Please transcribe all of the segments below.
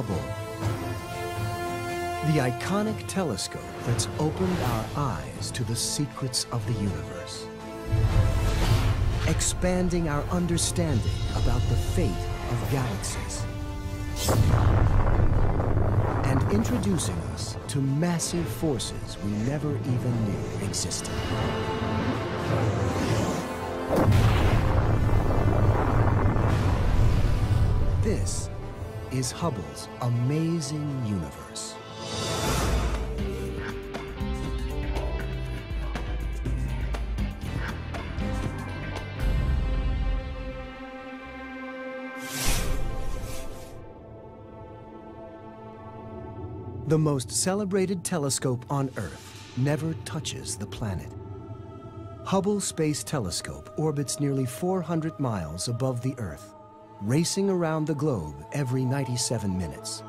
Hubble. The iconic telescope that's opened our eyes to the secrets of the universe. Expanding our understanding about the fate of galaxies. And introducing us to massive forces we never even knew existed. This is Hubble's amazing universe. The most celebrated telescope on Earth never touches the planet. Hubble Space Telescope orbits nearly 400 miles above the Earth, racing around the globe every 97 minutes.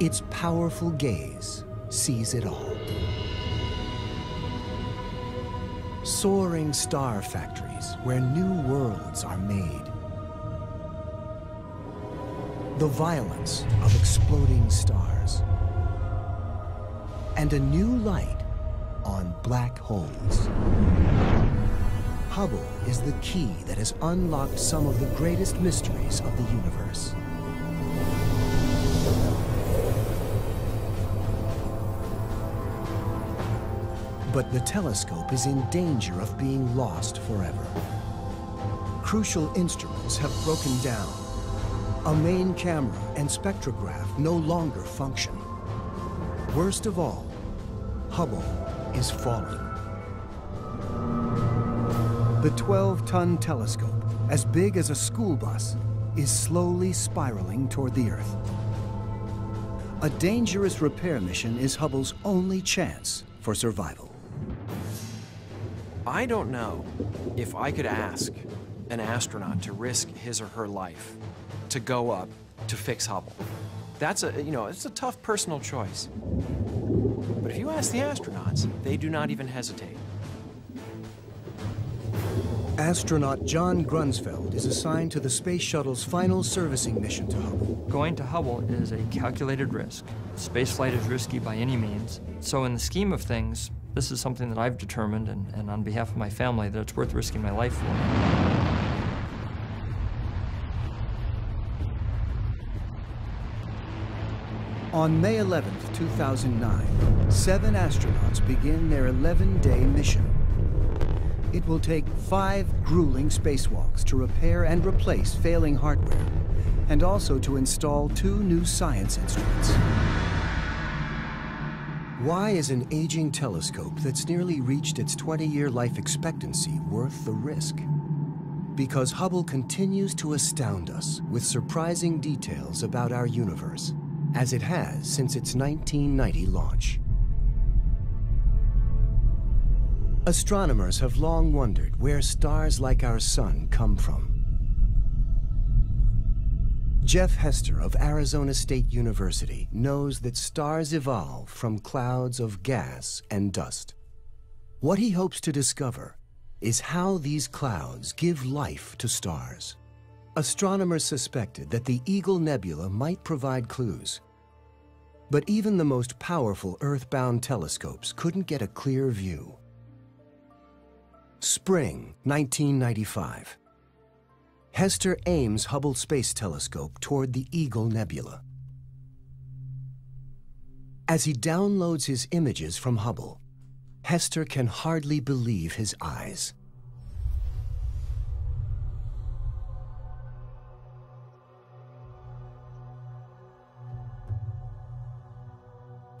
Its powerful gaze sees it all. Soaring star factories where new worlds are made. The violence of exploding stars. And a new light on black holes. Hubble is the key that has unlocked some of the greatest mysteries of the universe. But the telescope is in danger of being lost forever. Crucial instruments have broken down. A main camera and spectrograph no longer function. Worst of all, Hubble is falling. The 12-ton telescope, as big as a school bus, is slowly spiraling toward the Earth. A dangerous repair mission is Hubble's only chance for survival. I don't know if I could ask an astronaut to risk his or her life to go up to fix Hubble. That's a, you know, it's a tough personal choice. But if you ask the astronauts, they do not even hesitate. Astronaut John Grunsfeld is assigned to the Space Shuttle's final servicing mission to Hubble. Going to Hubble is a calculated risk. Spaceflight is risky by any means. So in the scheme of things, this is something that I've determined, and, and on behalf of my family, that it's worth risking my life for. On May 11, 2009, seven astronauts begin their 11-day mission. It will take five grueling spacewalks to repair and replace failing hardware, and also to install two new science instruments. Why is an aging telescope that's nearly reached its 20-year life expectancy worth the risk? Because Hubble continues to astound us with surprising details about our universe as it has since its 1990 launch. Astronomers have long wondered where stars like our sun come from. Jeff Hester of Arizona State University knows that stars evolve from clouds of gas and dust. What he hopes to discover is how these clouds give life to stars. Astronomers suspected that the Eagle Nebula might provide clues, but even the most powerful Earth-bound telescopes couldn't get a clear view. Spring 1995. Hester aims Hubble Space Telescope toward the Eagle Nebula. As he downloads his images from Hubble, Hester can hardly believe his eyes.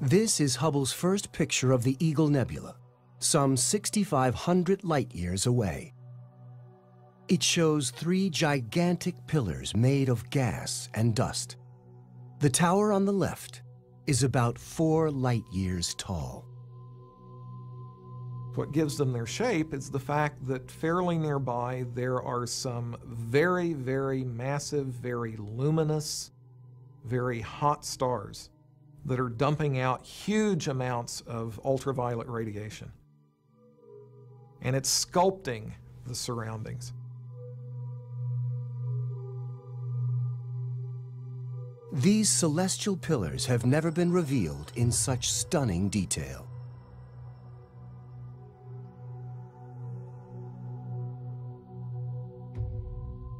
This is Hubble's first picture of the Eagle Nebula, some 6,500 light-years away. It shows three gigantic pillars made of gas and dust. The tower on the left is about four light-years tall. What gives them their shape is the fact that fairly nearby there are some very, very massive, very luminous, very hot stars that are dumping out huge amounts of ultraviolet radiation. And it's sculpting the surroundings. These celestial pillars have never been revealed in such stunning detail.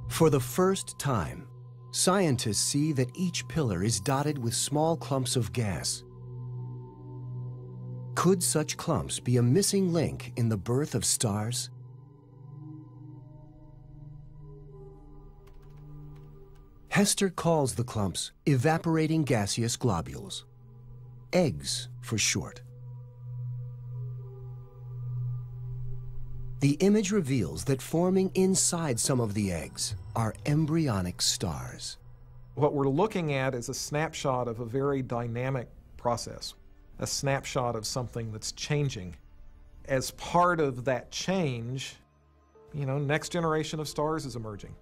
For the first time, scientists see that each pillar is dotted with small clumps of gas. Could such clumps be a missing link in the birth of stars? Hester calls the clumps evaporating gaseous globules, eggs for short. The image reveals that forming inside some of the eggs are embryonic stars. What we're looking at is a snapshot of a very dynamic process, a snapshot of something that's changing. As part of that change, you know, next generation of stars is emerging.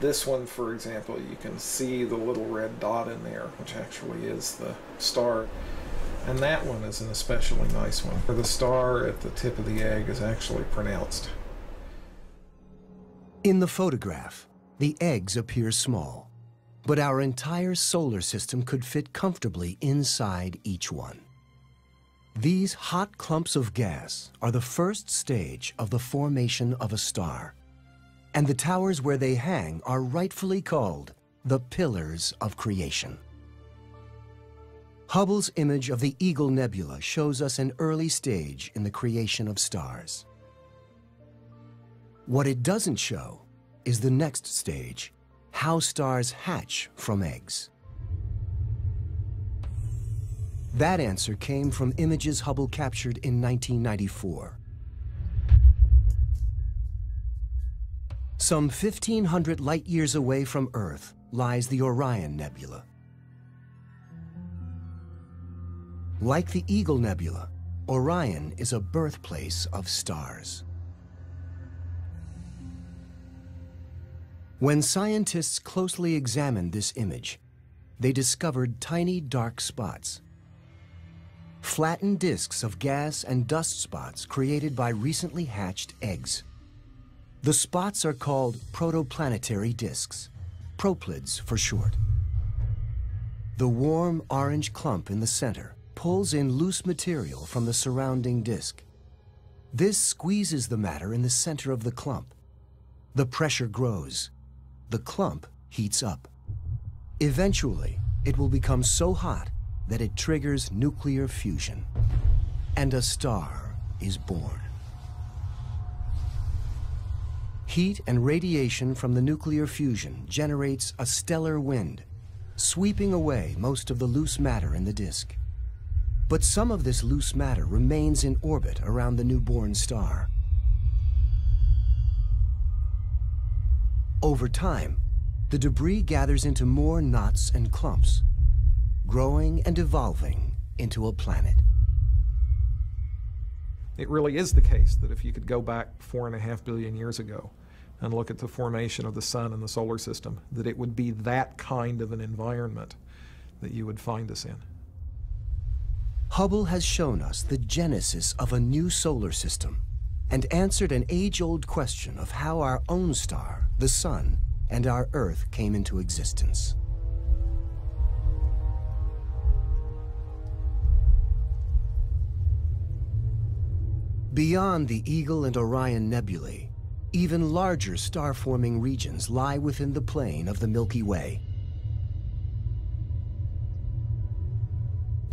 This one, for example, you can see the little red dot in there, which actually is the star. And that one is an especially nice one. The star at the tip of the egg is actually pronounced. In the photograph, the eggs appear small, but our entire solar system could fit comfortably inside each one. These hot clumps of gas are the first stage of the formation of a star and the towers where they hang are rightfully called the Pillars of Creation. Hubble's image of the Eagle Nebula shows us an early stage in the creation of stars. What it doesn't show is the next stage, how stars hatch from eggs. That answer came from images Hubble captured in 1994. Some 1,500 light years away from Earth lies the Orion Nebula. Like the Eagle Nebula, Orion is a birthplace of stars. When scientists closely examined this image, they discovered tiny dark spots. Flattened disks of gas and dust spots created by recently hatched eggs. The spots are called protoplanetary disks, proplyds for short. The warm orange clump in the center pulls in loose material from the surrounding disk. This squeezes the matter in the center of the clump. The pressure grows. The clump heats up. Eventually, it will become so hot that it triggers nuclear fusion. And a star is born. Heat and radiation from the nuclear fusion generates a stellar wind, sweeping away most of the loose matter in the disk. But some of this loose matter remains in orbit around the newborn star. Over time, the debris gathers into more knots and clumps, growing and evolving into a planet. It really is the case that if you could go back four and a half billion years ago and look at the formation of the sun and the solar system, that it would be that kind of an environment that you would find us in. Hubble has shown us the genesis of a new solar system and answered an age-old question of how our own star, the sun, and our Earth came into existence. Beyond the Eagle and Orion nebulae, even larger star-forming regions lie within the plane of the Milky Way.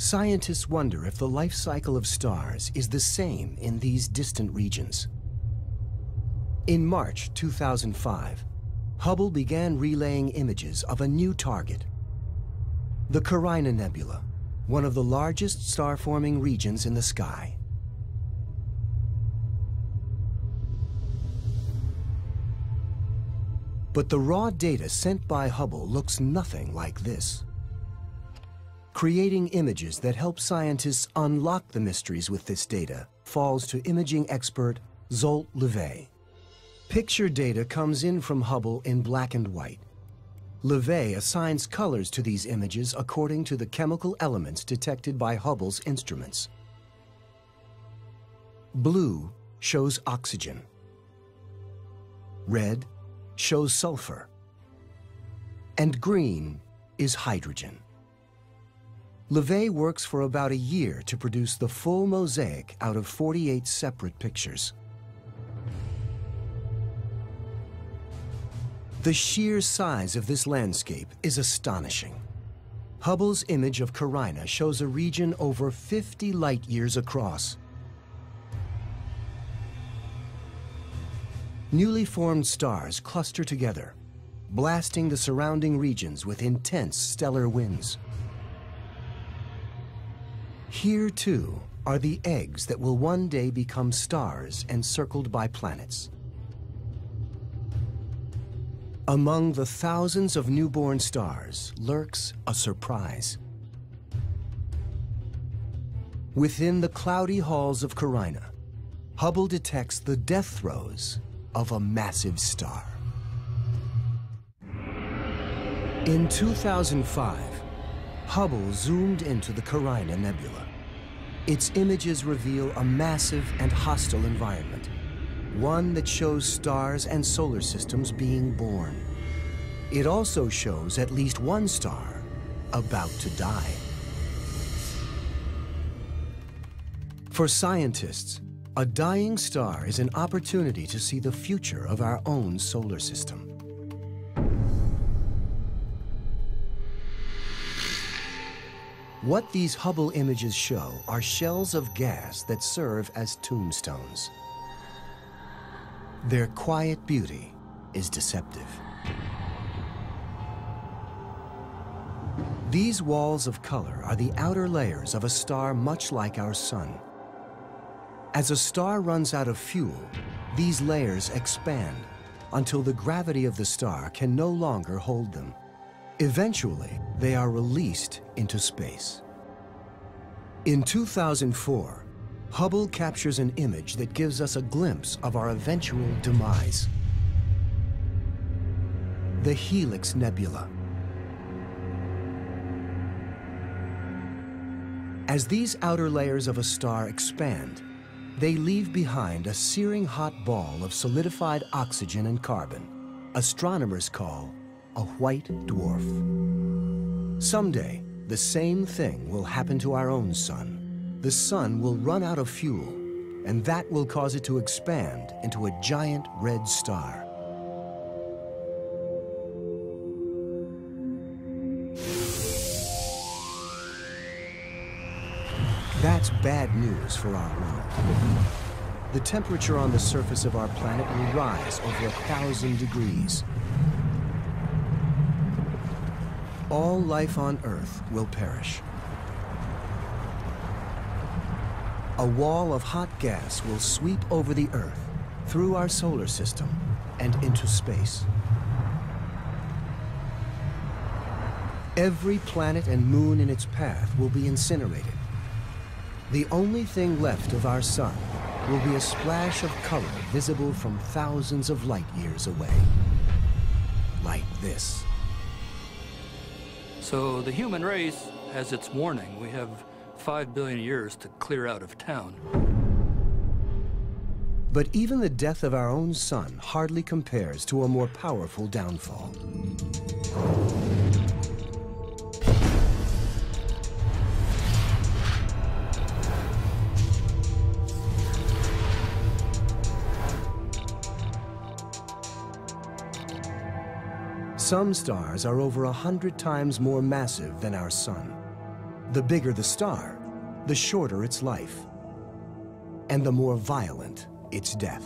Scientists wonder if the life cycle of stars is the same in these distant regions. In March 2005, Hubble began relaying images of a new target, the Carina Nebula, one of the largest star-forming regions in the sky. But the raw data sent by Hubble looks nothing like this. Creating images that help scientists unlock the mysteries with this data falls to imaging expert Zolt Levay. Picture data comes in from Hubble in black and white. Levay assigns colors to these images according to the chemical elements detected by Hubble's instruments. Blue shows oxygen. Red shows sulfur. And green is hydrogen. Levay works for about a year to produce the full mosaic out of 48 separate pictures. The sheer size of this landscape is astonishing. Hubble's image of Carina shows a region over 50 light years across. Newly formed stars cluster together, blasting the surrounding regions with intense stellar winds. Here, too, are the eggs that will one day become stars encircled by planets. Among the thousands of newborn stars lurks a surprise. Within the cloudy halls of Carina, Hubble detects the death throes of a massive star. In 2005, Hubble zoomed into the Carina Nebula. Its images reveal a massive and hostile environment one that shows stars and solar systems being born. It also shows at least one star about to die. For scientists, a dying star is an opportunity to see the future of our own solar system. What these Hubble images show are shells of gas that serve as tombstones. Their quiet beauty is deceptive. These walls of color are the outer layers of a star much like our sun. As a star runs out of fuel, these layers expand until the gravity of the star can no longer hold them. Eventually, they are released into space. In 2004, Hubble captures an image that gives us a glimpse of our eventual demise. The Helix Nebula. As these outer layers of a star expand, they leave behind a searing hot ball of solidified oxygen and carbon, astronomers call a white dwarf. Someday, the same thing will happen to our own sun the sun will run out of fuel, and that will cause it to expand into a giant red star. That's bad news for our world. The temperature on the surface of our planet will rise over a thousand degrees. All life on Earth will perish. A wall of hot gas will sweep over the Earth, through our solar system, and into space. Every planet and moon in its path will be incinerated. The only thing left of our sun will be a splash of color visible from thousands of light years away. Like this. So the human race has its warning. We have five billion years to clear out of town. But even the death of our own sun hardly compares to a more powerful downfall. Some stars are over a hundred times more massive than our sun. The bigger the star, the shorter its life, and the more violent its death.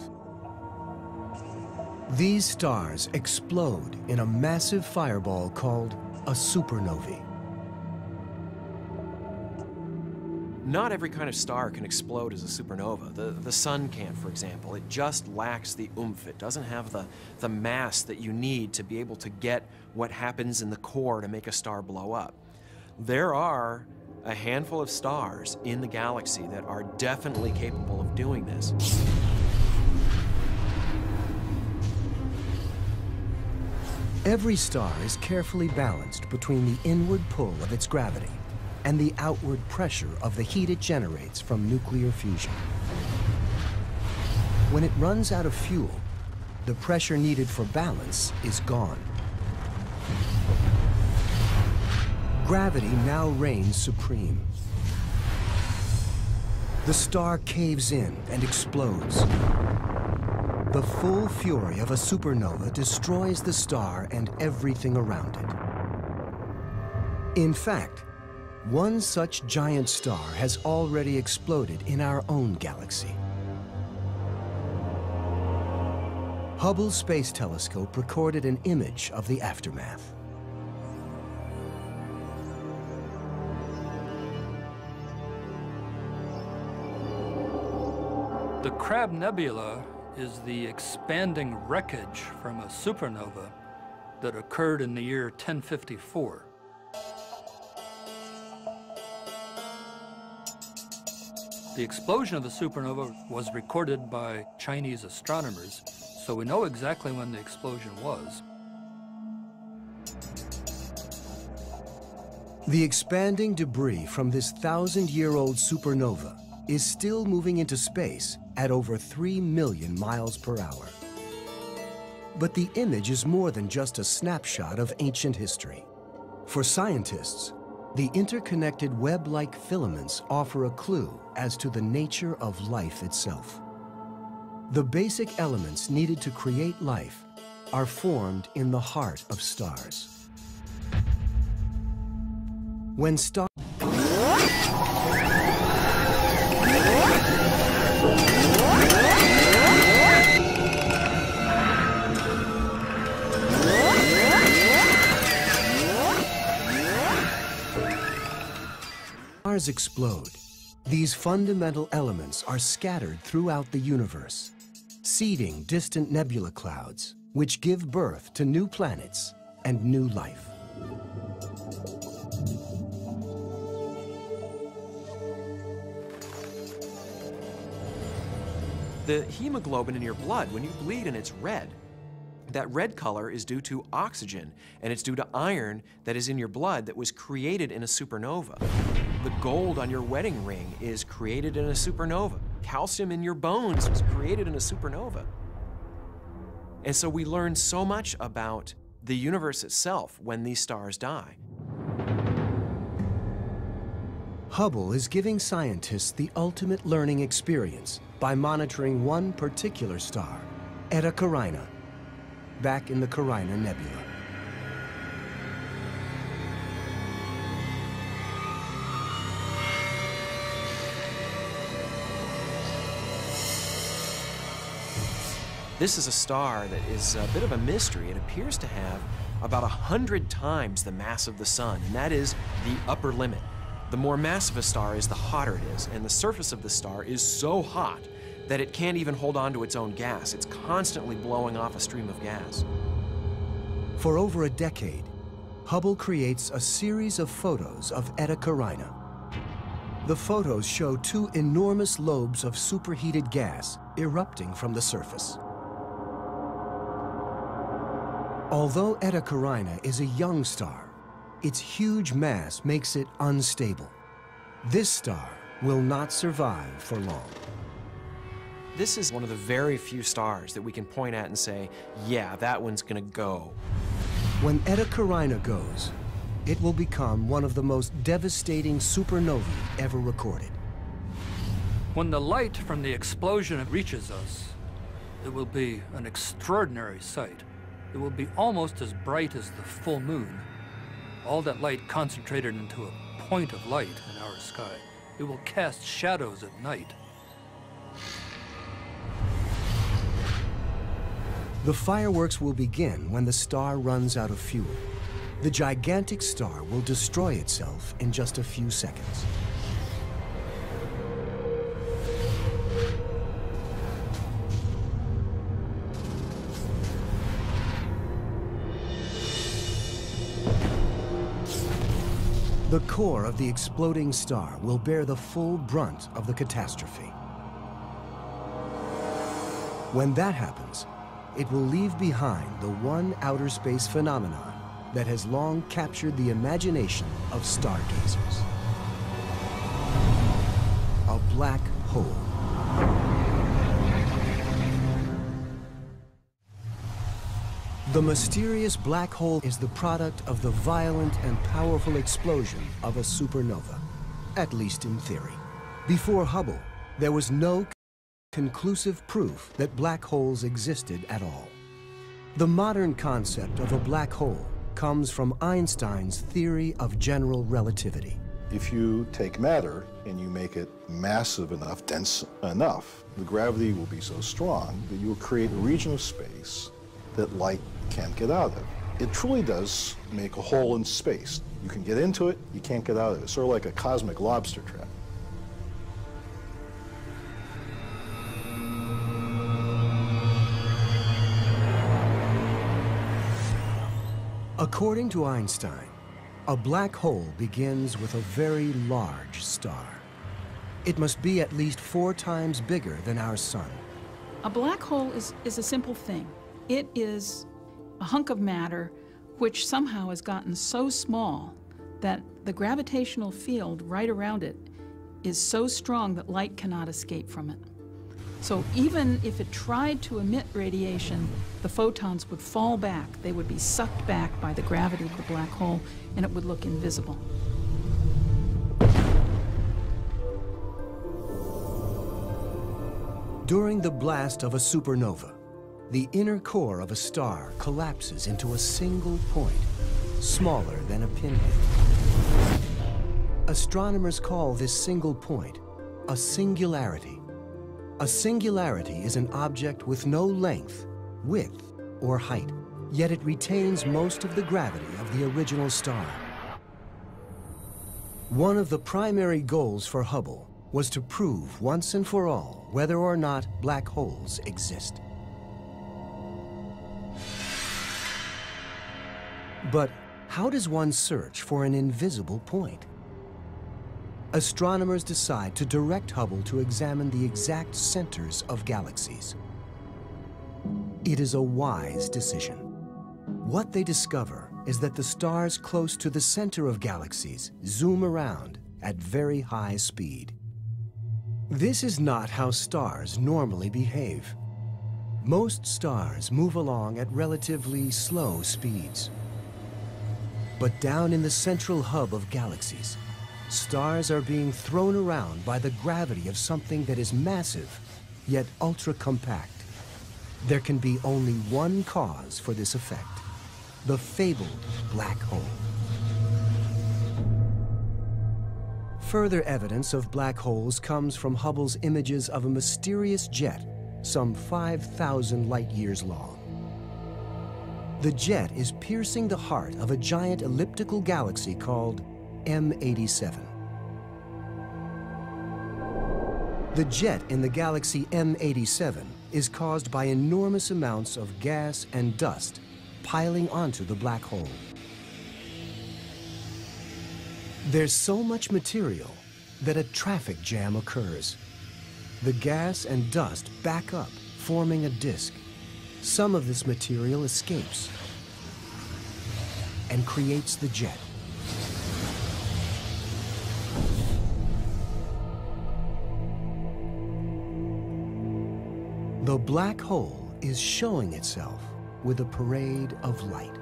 These stars explode in a massive fireball called a supernovae. Not every kind of star can explode as a supernova. The, the sun can, for example. It just lacks the oomph. It doesn't have the, the mass that you need to be able to get what happens in the core to make a star blow up. There are a handful of stars in the galaxy that are definitely capable of doing this. Every star is carefully balanced between the inward pull of its gravity and the outward pressure of the heat it generates from nuclear fusion. When it runs out of fuel, the pressure needed for balance is gone. Gravity now reigns supreme. The star caves in and explodes. The full fury of a supernova destroys the star and everything around it. In fact, one such giant star has already exploded in our own galaxy. Hubble Space Telescope recorded an image of the aftermath. The Crab Nebula is the expanding wreckage from a supernova that occurred in the year 1054. The explosion of the supernova was recorded by Chinese astronomers, so we know exactly when the explosion was. The expanding debris from this thousand-year-old supernova is still moving into space at over 3 million miles per hour. But the image is more than just a snapshot of ancient history. For scientists, the interconnected web-like filaments offer a clue as to the nature of life itself. The basic elements needed to create life are formed in the heart of stars. When stars stars explode, these fundamental elements are scattered throughout the universe, seeding distant nebula clouds, which give birth to new planets and new life. The hemoglobin in your blood, when you bleed and it's red, that red color is due to oxygen, and it's due to iron that is in your blood that was created in a supernova. The gold on your wedding ring is created in a supernova. Calcium in your bones was created in a supernova. And so we learn so much about the universe itself when these stars die. Hubble is giving scientists the ultimate learning experience by monitoring one particular star, Eta Carina, back in the Carina Nebula. This is a star that is a bit of a mystery. It appears to have about a hundred times the mass of the sun, and that is the upper limit. The more massive a star is, the hotter it is, and the surface of the star is so hot that it can't even hold on to its own gas. It's constantly blowing off a stream of gas. For over a decade, Hubble creates a series of photos of Eta Carina. The photos show two enormous lobes of superheated gas erupting from the surface. Although Eta Carina is a young star, its huge mass makes it unstable. This star will not survive for long. This is one of the very few stars that we can point at and say, yeah, that one's gonna go. When Eta Carina goes, it will become one of the most devastating supernovae ever recorded. When the light from the explosion reaches us, it will be an extraordinary sight. It will be almost as bright as the full moon. All that light concentrated into a point of light in our sky. It will cast shadows at night. The fireworks will begin when the star runs out of fuel. The gigantic star will destroy itself in just a few seconds. The core of the exploding star will bear the full brunt of the catastrophe. When that happens, it will leave behind the one outer space phenomenon that has long captured the imagination of stargazers. A black hole. The mysterious black hole is the product of the violent and powerful explosion of a supernova, at least in theory. Before Hubble, there was no conclusive proof that black holes existed at all. The modern concept of a black hole comes from Einstein's theory of general relativity. If you take matter and you make it massive enough, dense enough, the gravity will be so strong that you will create a region of space that light can't get out of. It truly does make a hole in space. You can get into it, you can't get out of it. It's sort of like a cosmic lobster trap. According to Einstein, a black hole begins with a very large star. It must be at least four times bigger than our sun. A black hole is, is a simple thing. It is a hunk of matter which somehow has gotten so small that the gravitational field right around it is so strong that light cannot escape from it. So even if it tried to emit radiation, the photons would fall back. They would be sucked back by the gravity of the black hole, and it would look invisible. During the blast of a supernova, the inner core of a star collapses into a single point, smaller than a pinhead. Astronomers call this single point a singularity. A singularity is an object with no length, width, or height, yet it retains most of the gravity of the original star. One of the primary goals for Hubble was to prove once and for all whether or not black holes exist. But how does one search for an invisible point? Astronomers decide to direct Hubble to examine the exact centers of galaxies. It is a wise decision. What they discover is that the stars close to the center of galaxies zoom around at very high speed. This is not how stars normally behave. Most stars move along at relatively slow speeds. But down in the central hub of galaxies, stars are being thrown around by the gravity of something that is massive, yet ultra-compact. There can be only one cause for this effect, the fabled black hole. Further evidence of black holes comes from Hubble's images of a mysterious jet some 5,000 light years long. The jet is piercing the heart of a giant elliptical galaxy called M87. The jet in the galaxy M87 is caused by enormous amounts of gas and dust piling onto the black hole. There's so much material that a traffic jam occurs. The gas and dust back up, forming a disk. Some of this material escapes and creates the jet. The black hole is showing itself with a parade of light.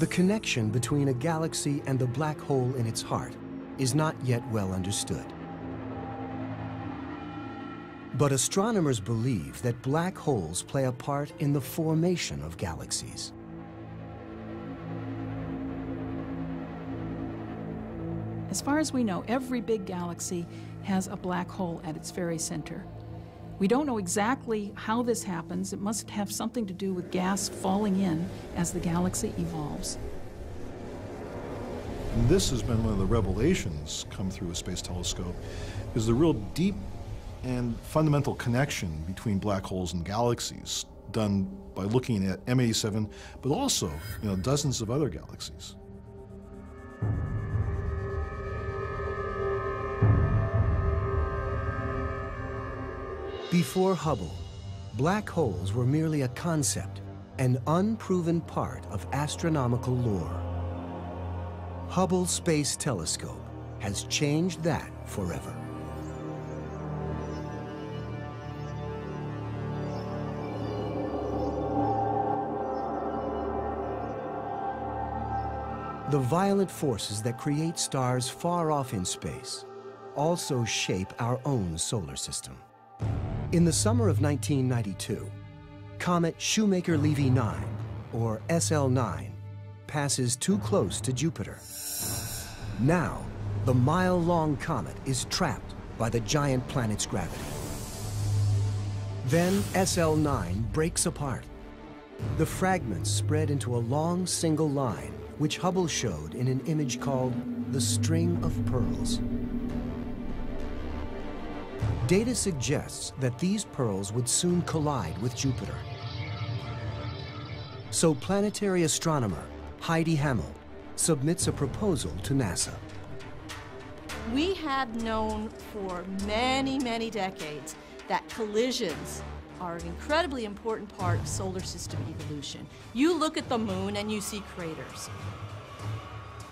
The connection between a galaxy and the black hole in its heart is not yet well understood. But astronomers believe that black holes play a part in the formation of galaxies. As far as we know, every big galaxy has a black hole at its very center. We don't know exactly how this happens. It must have something to do with gas falling in as the galaxy evolves. And this has been one of the revelations come through a space telescope, is the real deep and fundamental connection between black holes and galaxies done by looking at M87, but also you know, dozens of other galaxies. Before Hubble, black holes were merely a concept, an unproven part of astronomical lore. Hubble Space Telescope has changed that forever. The violent forces that create stars far off in space also shape our own solar system. In the summer of 1992, comet Shoemaker-Levy 9, or SL9, passes too close to Jupiter. Now, the mile-long comet is trapped by the giant planet's gravity. Then SL9 breaks apart. The fragments spread into a long single line, which Hubble showed in an image called the String of Pearls. Data suggests that these pearls would soon collide with Jupiter. So planetary astronomer Heidi Hammel submits a proposal to NASA. We have known for many, many decades that collisions are an incredibly important part of solar system evolution. You look at the moon and you see craters.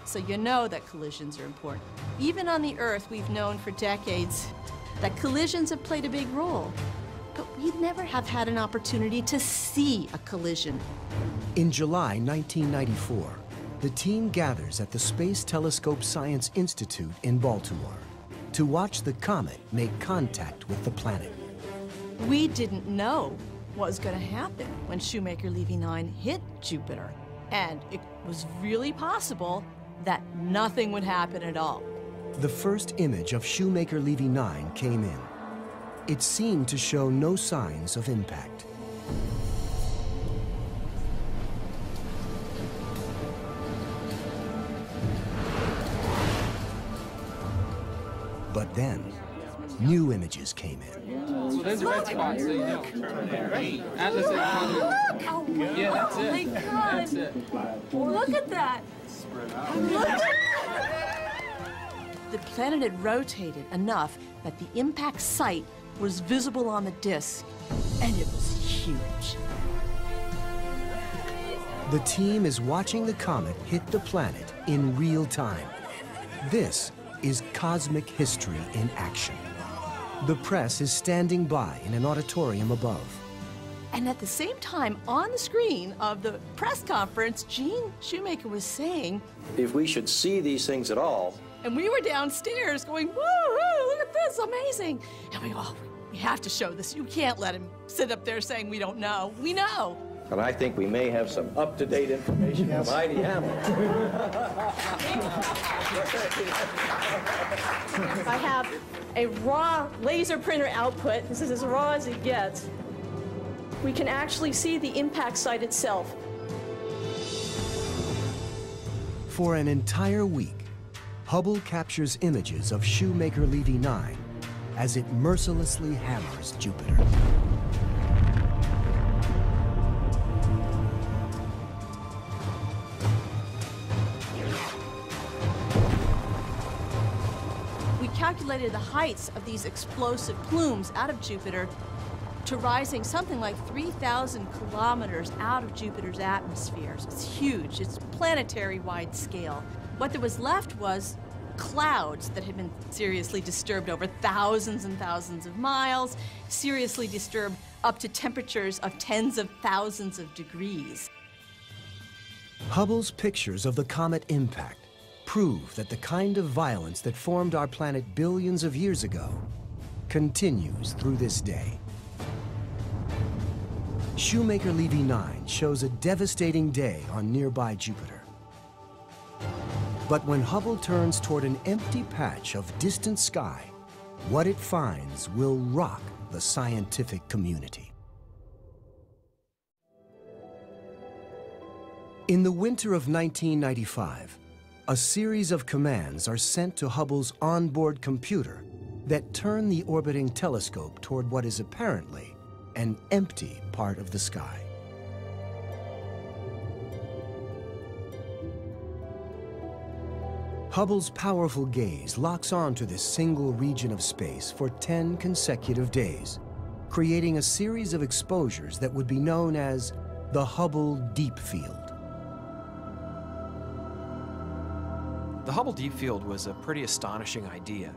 So you know that collisions are important. Even on the Earth, we've known for decades that collisions have played a big role. But we never have had an opportunity to see a collision. In July 1994, the team gathers at the Space Telescope Science Institute in Baltimore to watch the comet make contact with the planet. We didn't know what was going to happen when Shoemaker-Levy 9 hit Jupiter. And it was really possible that nothing would happen at all. The first image of Shoemaker-Levy 9 came in. It seemed to show no signs of impact. But then, new images came in. So there's a red spot, so you know. Atlas is Oh, Yeah, that's oh my God. That's it. Look at that. Look at The planet had rotated enough that the impact site was visible on the disk, and it was huge. The team is watching the comet hit the planet in real time. This is cosmic history in action. The press is standing by in an auditorium above. And at the same time, on the screen of the press conference, Gene Shoemaker was saying, If we should see these things at all, and we were downstairs going, woo, woo, look at this, amazing. And we, oh, we have to show this. You can't let him sit up there saying we don't know. We know. And I think we may have some up-to-date information from Heidi Hammel. I have a raw laser printer output. This is as raw as it gets. We can actually see the impact site itself. For an entire week, Hubble captures images of Shoemaker-Levy 9 as it mercilessly hammers Jupiter. Calculated the heights of these explosive plumes out of Jupiter to rising something like 3,000 kilometers out of Jupiter's atmosphere. So it's huge. It's planetary wide scale. What there was left was clouds that had been seriously disturbed over thousands and thousands of miles, seriously disturbed up to temperatures of tens of thousands of degrees. Hubble's pictures of the comet impact prove that the kind of violence that formed our planet billions of years ago continues through this day. Shoemaker-Levy 9 shows a devastating day on nearby Jupiter. But when Hubble turns toward an empty patch of distant sky, what it finds will rock the scientific community. In the winter of 1995, a series of commands are sent to Hubble's onboard computer that turn the orbiting telescope toward what is apparently an empty part of the sky. Hubble's powerful gaze locks onto this single region of space for 10 consecutive days, creating a series of exposures that would be known as the Hubble Deep Field. The Hubble Deep Field was a pretty astonishing idea.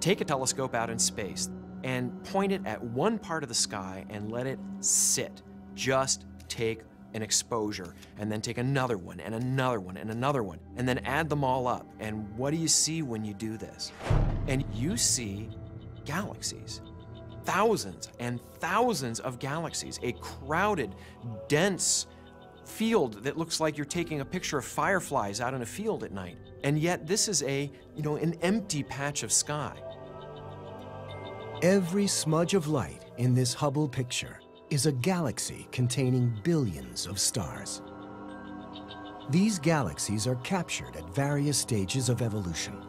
Take a telescope out in space and point it at one part of the sky and let it sit. Just take an exposure and then take another one and another one and another one and then add them all up. And what do you see when you do this? And you see galaxies. Thousands and thousands of galaxies, a crowded, dense field that looks like you're taking a picture of fireflies out in a field at night. And yet this is a, you know, an empty patch of sky. Every smudge of light in this Hubble picture is a galaxy containing billions of stars. These galaxies are captured at various stages of evolution.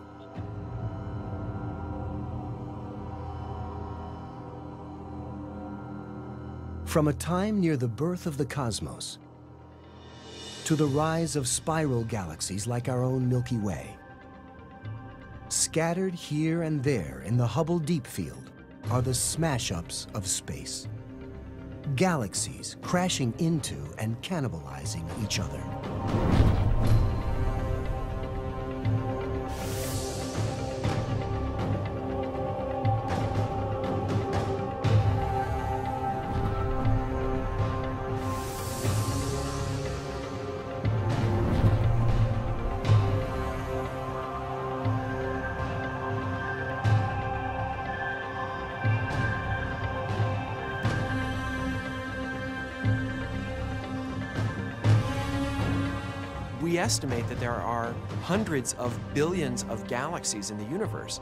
From a time near the birth of the cosmos to the rise of spiral galaxies like our own Milky Way. Scattered here and there in the Hubble Deep Field are the smash-ups of space. Galaxies crashing into and cannibalizing each other. Estimate that there are hundreds of billions of galaxies in the universe.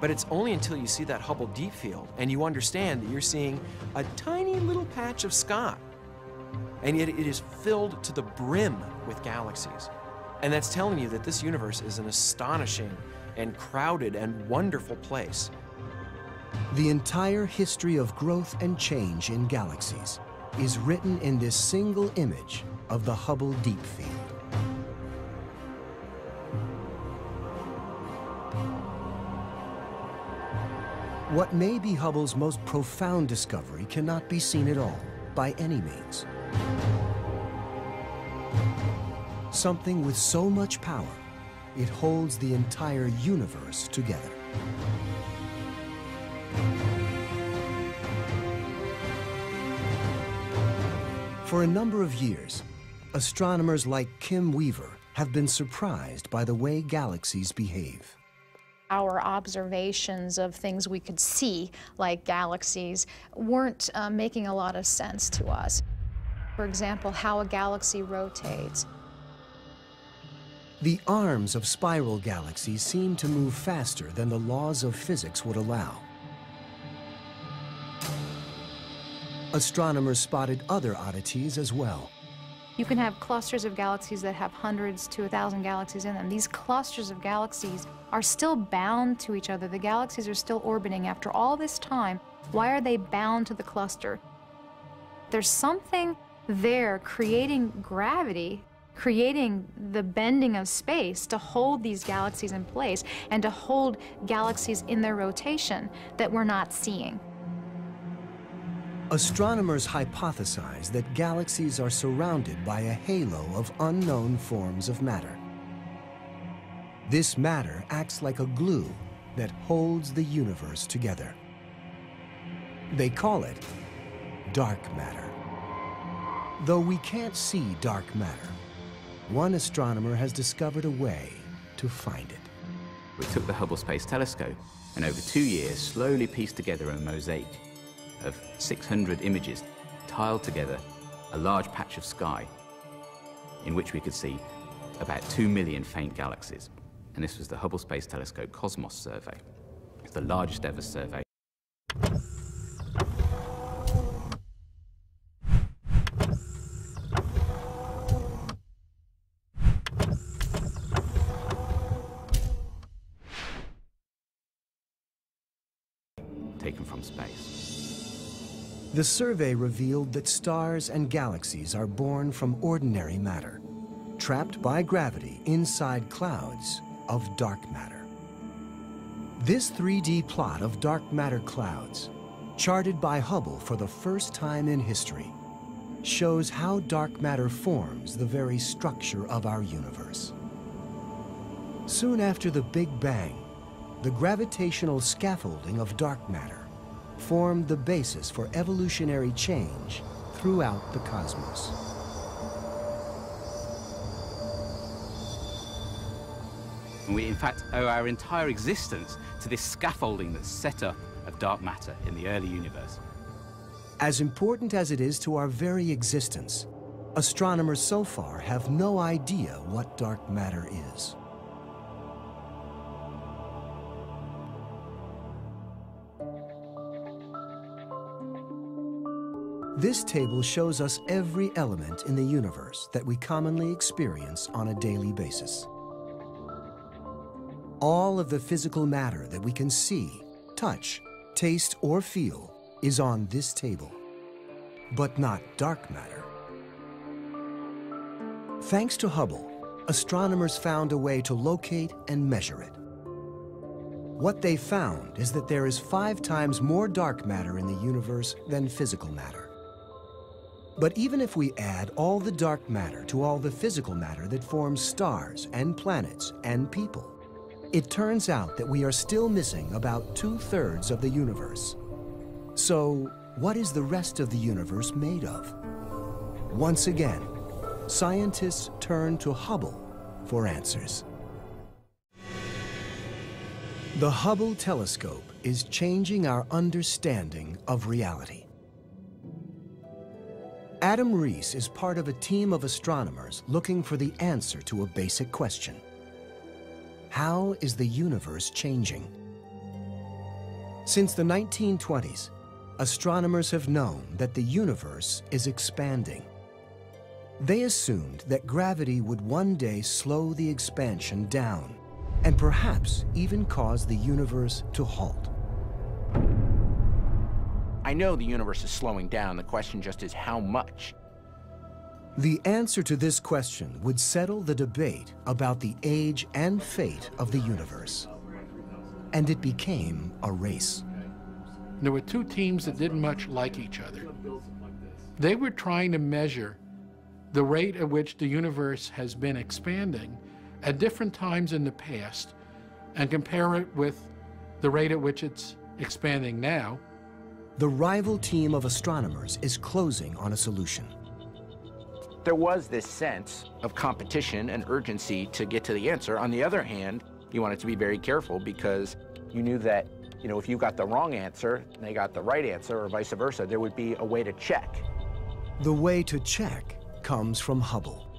But it's only until you see that Hubble Deep Field and you understand that you're seeing a tiny little patch of sky. And yet it is filled to the brim with galaxies. And that's telling you that this universe is an astonishing and crowded and wonderful place. The entire history of growth and change in galaxies is written in this single image of the Hubble Deep Field. What may be Hubble's most profound discovery cannot be seen at all, by any means. Something with so much power, it holds the entire universe together. For a number of years, astronomers like Kim Weaver have been surprised by the way galaxies behave. Our observations of things we could see, like galaxies, weren't uh, making a lot of sense to us. For example, how a galaxy rotates. The arms of spiral galaxies seem to move faster than the laws of physics would allow. Astronomers spotted other oddities as well. You can have clusters of galaxies that have hundreds to a thousand galaxies in them. These clusters of galaxies are still bound to each other. The galaxies are still orbiting after all this time. Why are they bound to the cluster? There's something there creating gravity, creating the bending of space to hold these galaxies in place and to hold galaxies in their rotation that we're not seeing. Astronomers hypothesize that galaxies are surrounded by a halo of unknown forms of matter. This matter acts like a glue that holds the universe together. They call it dark matter. Though we can't see dark matter, one astronomer has discovered a way to find it. We took the Hubble Space Telescope and over two years slowly pieced together a mosaic of 600 images tiled together a large patch of sky in which we could see about 2 million faint galaxies. And this was the Hubble Space Telescope Cosmos survey. It's the largest ever survey. The survey revealed that stars and galaxies are born from ordinary matter, trapped by gravity inside clouds of dark matter. This 3D plot of dark matter clouds, charted by Hubble for the first time in history, shows how dark matter forms the very structure of our universe. Soon after the Big Bang, the gravitational scaffolding of dark matter formed the basis for evolutionary change throughout the cosmos. We, in fact, owe our entire existence to this scaffolding that's set up of dark matter in the early universe. As important as it is to our very existence, astronomers so far have no idea what dark matter is. This table shows us every element in the universe that we commonly experience on a daily basis. All of the physical matter that we can see, touch, taste, or feel is on this table, but not dark matter. Thanks to Hubble, astronomers found a way to locate and measure it. What they found is that there is five times more dark matter in the universe than physical matter. But even if we add all the dark matter to all the physical matter that forms stars and planets and people, it turns out that we are still missing about two-thirds of the universe. So what is the rest of the universe made of? Once again, scientists turn to Hubble for answers. The Hubble telescope is changing our understanding of reality. Adam Riess is part of a team of astronomers looking for the answer to a basic question. How is the universe changing? Since the 1920s, astronomers have known that the universe is expanding. They assumed that gravity would one day slow the expansion down and perhaps even cause the universe to halt. I know the universe is slowing down. The question just is how much. The answer to this question would settle the debate about the age and fate of the universe. And it became a race. There were two teams that didn't much like each other. They were trying to measure the rate at which the universe has been expanding at different times in the past and compare it with the rate at which it's expanding now the rival team of astronomers is closing on a solution. There was this sense of competition and urgency to get to the answer. On the other hand, you wanted to be very careful because you knew that, you know, if you got the wrong answer and they got the right answer or vice versa, there would be a way to check. The way to check comes from Hubble.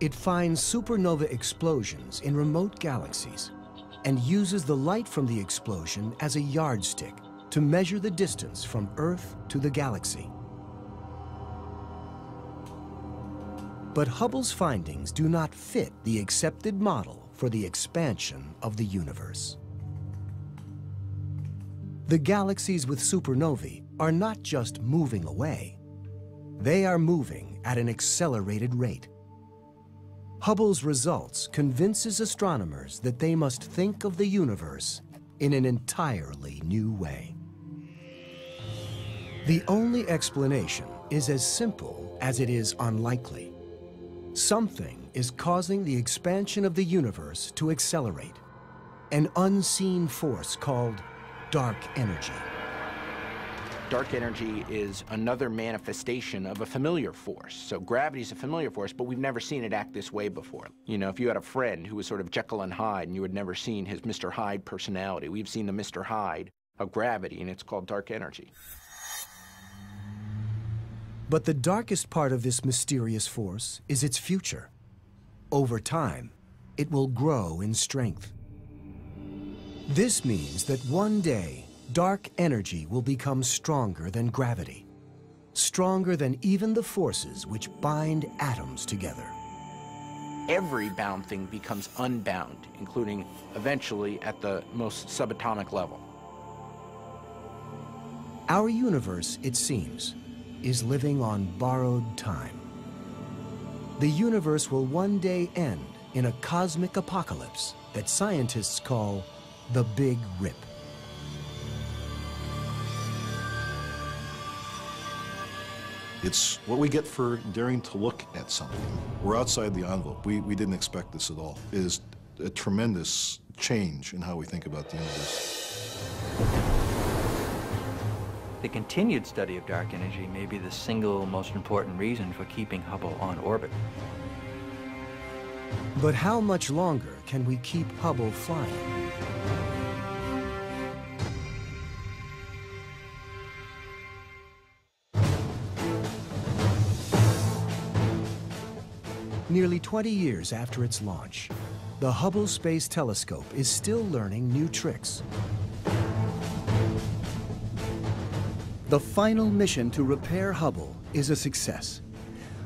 It finds supernova explosions in remote galaxies and uses the light from the explosion as a yardstick to measure the distance from Earth to the galaxy. But Hubble's findings do not fit the accepted model for the expansion of the universe. The galaxies with supernovae are not just moving away. They are moving at an accelerated rate. Hubble's results convinces astronomers that they must think of the universe in an entirely new way. The only explanation is as simple as it is unlikely. Something is causing the expansion of the universe to accelerate. An unseen force called dark energy. Dark energy is another manifestation of a familiar force. So gravity is a familiar force, but we've never seen it act this way before. You know, if you had a friend who was sort of Jekyll and Hyde and you had never seen his Mr. Hyde personality, we've seen the Mr. Hyde of gravity, and it's called dark energy. But the darkest part of this mysterious force is its future. Over time, it will grow in strength. This means that one day, dark energy will become stronger than gravity, stronger than even the forces which bind atoms together. Every bound thing becomes unbound, including eventually at the most subatomic level. Our universe, it seems, is living on borrowed time. The universe will one day end in a cosmic apocalypse that scientists call the Big Rip. It's what we get for daring to look at something. We're outside the envelope. We, we didn't expect this at all. It is a tremendous change in how we think about the universe. The continued study of dark energy may be the single most important reason for keeping Hubble on orbit. But how much longer can we keep Hubble flying? Nearly 20 years after its launch, the Hubble Space Telescope is still learning new tricks. The final mission to repair Hubble is a success.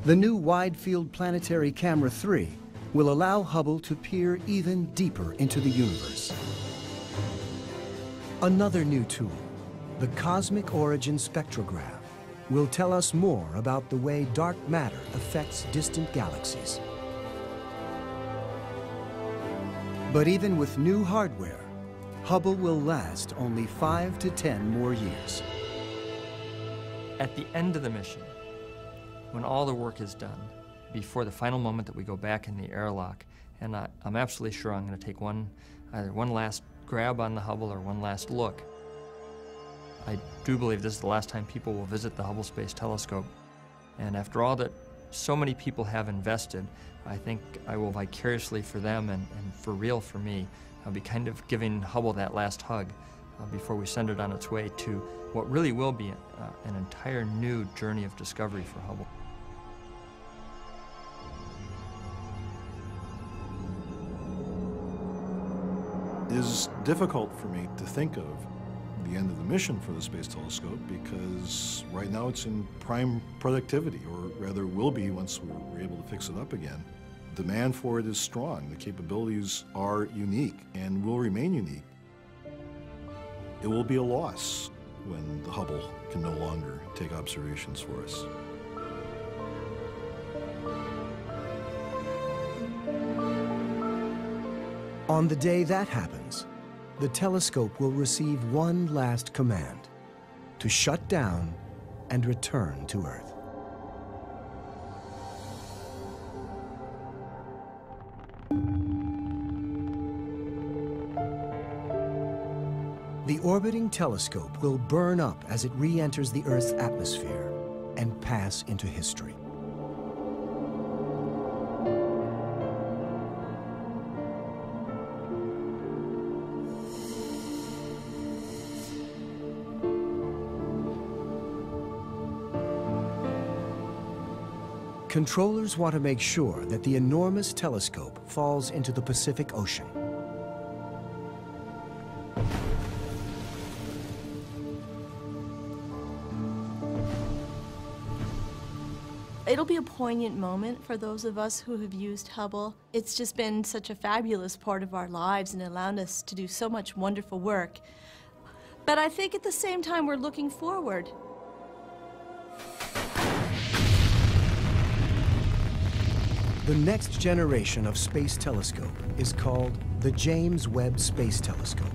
The new Wide Field Planetary Camera 3 will allow Hubble to peer even deeper into the universe. Another new tool, the Cosmic Origin Spectrograph, will tell us more about the way dark matter affects distant galaxies. But even with new hardware, Hubble will last only five to 10 more years. At the end of the mission, when all the work is done, before the final moment that we go back in the airlock, and I, am absolutely sure I'm going to take one, either one last grab on the Hubble or one last look. I do believe this is the last time people will visit the Hubble Space Telescope. And after all that so many people have invested, I think I will vicariously for them and, and for real for me, I'll be kind of giving Hubble that last hug uh, before we send it on its way to what really will be uh, an entire new journey of discovery for Hubble. It is difficult for me to think of the end of the mission for the Space Telescope because right now it's in prime productivity, or rather will be once we're able to fix it up again. Demand for it is strong. The capabilities are unique and will remain unique. It will be a loss when the Hubble can no longer take observations for us. On the day that happens, the telescope will receive one last command to shut down and return to Earth. The orbiting telescope will burn up as it re-enters the Earth's atmosphere and pass into history. Controllers want to make sure that the enormous telescope falls into the Pacific Ocean. It'll be a poignant moment for those of us who have used Hubble. It's just been such a fabulous part of our lives and allowed us to do so much wonderful work. But I think at the same time we're looking forward. The next generation of space telescope is called the James Webb Space Telescope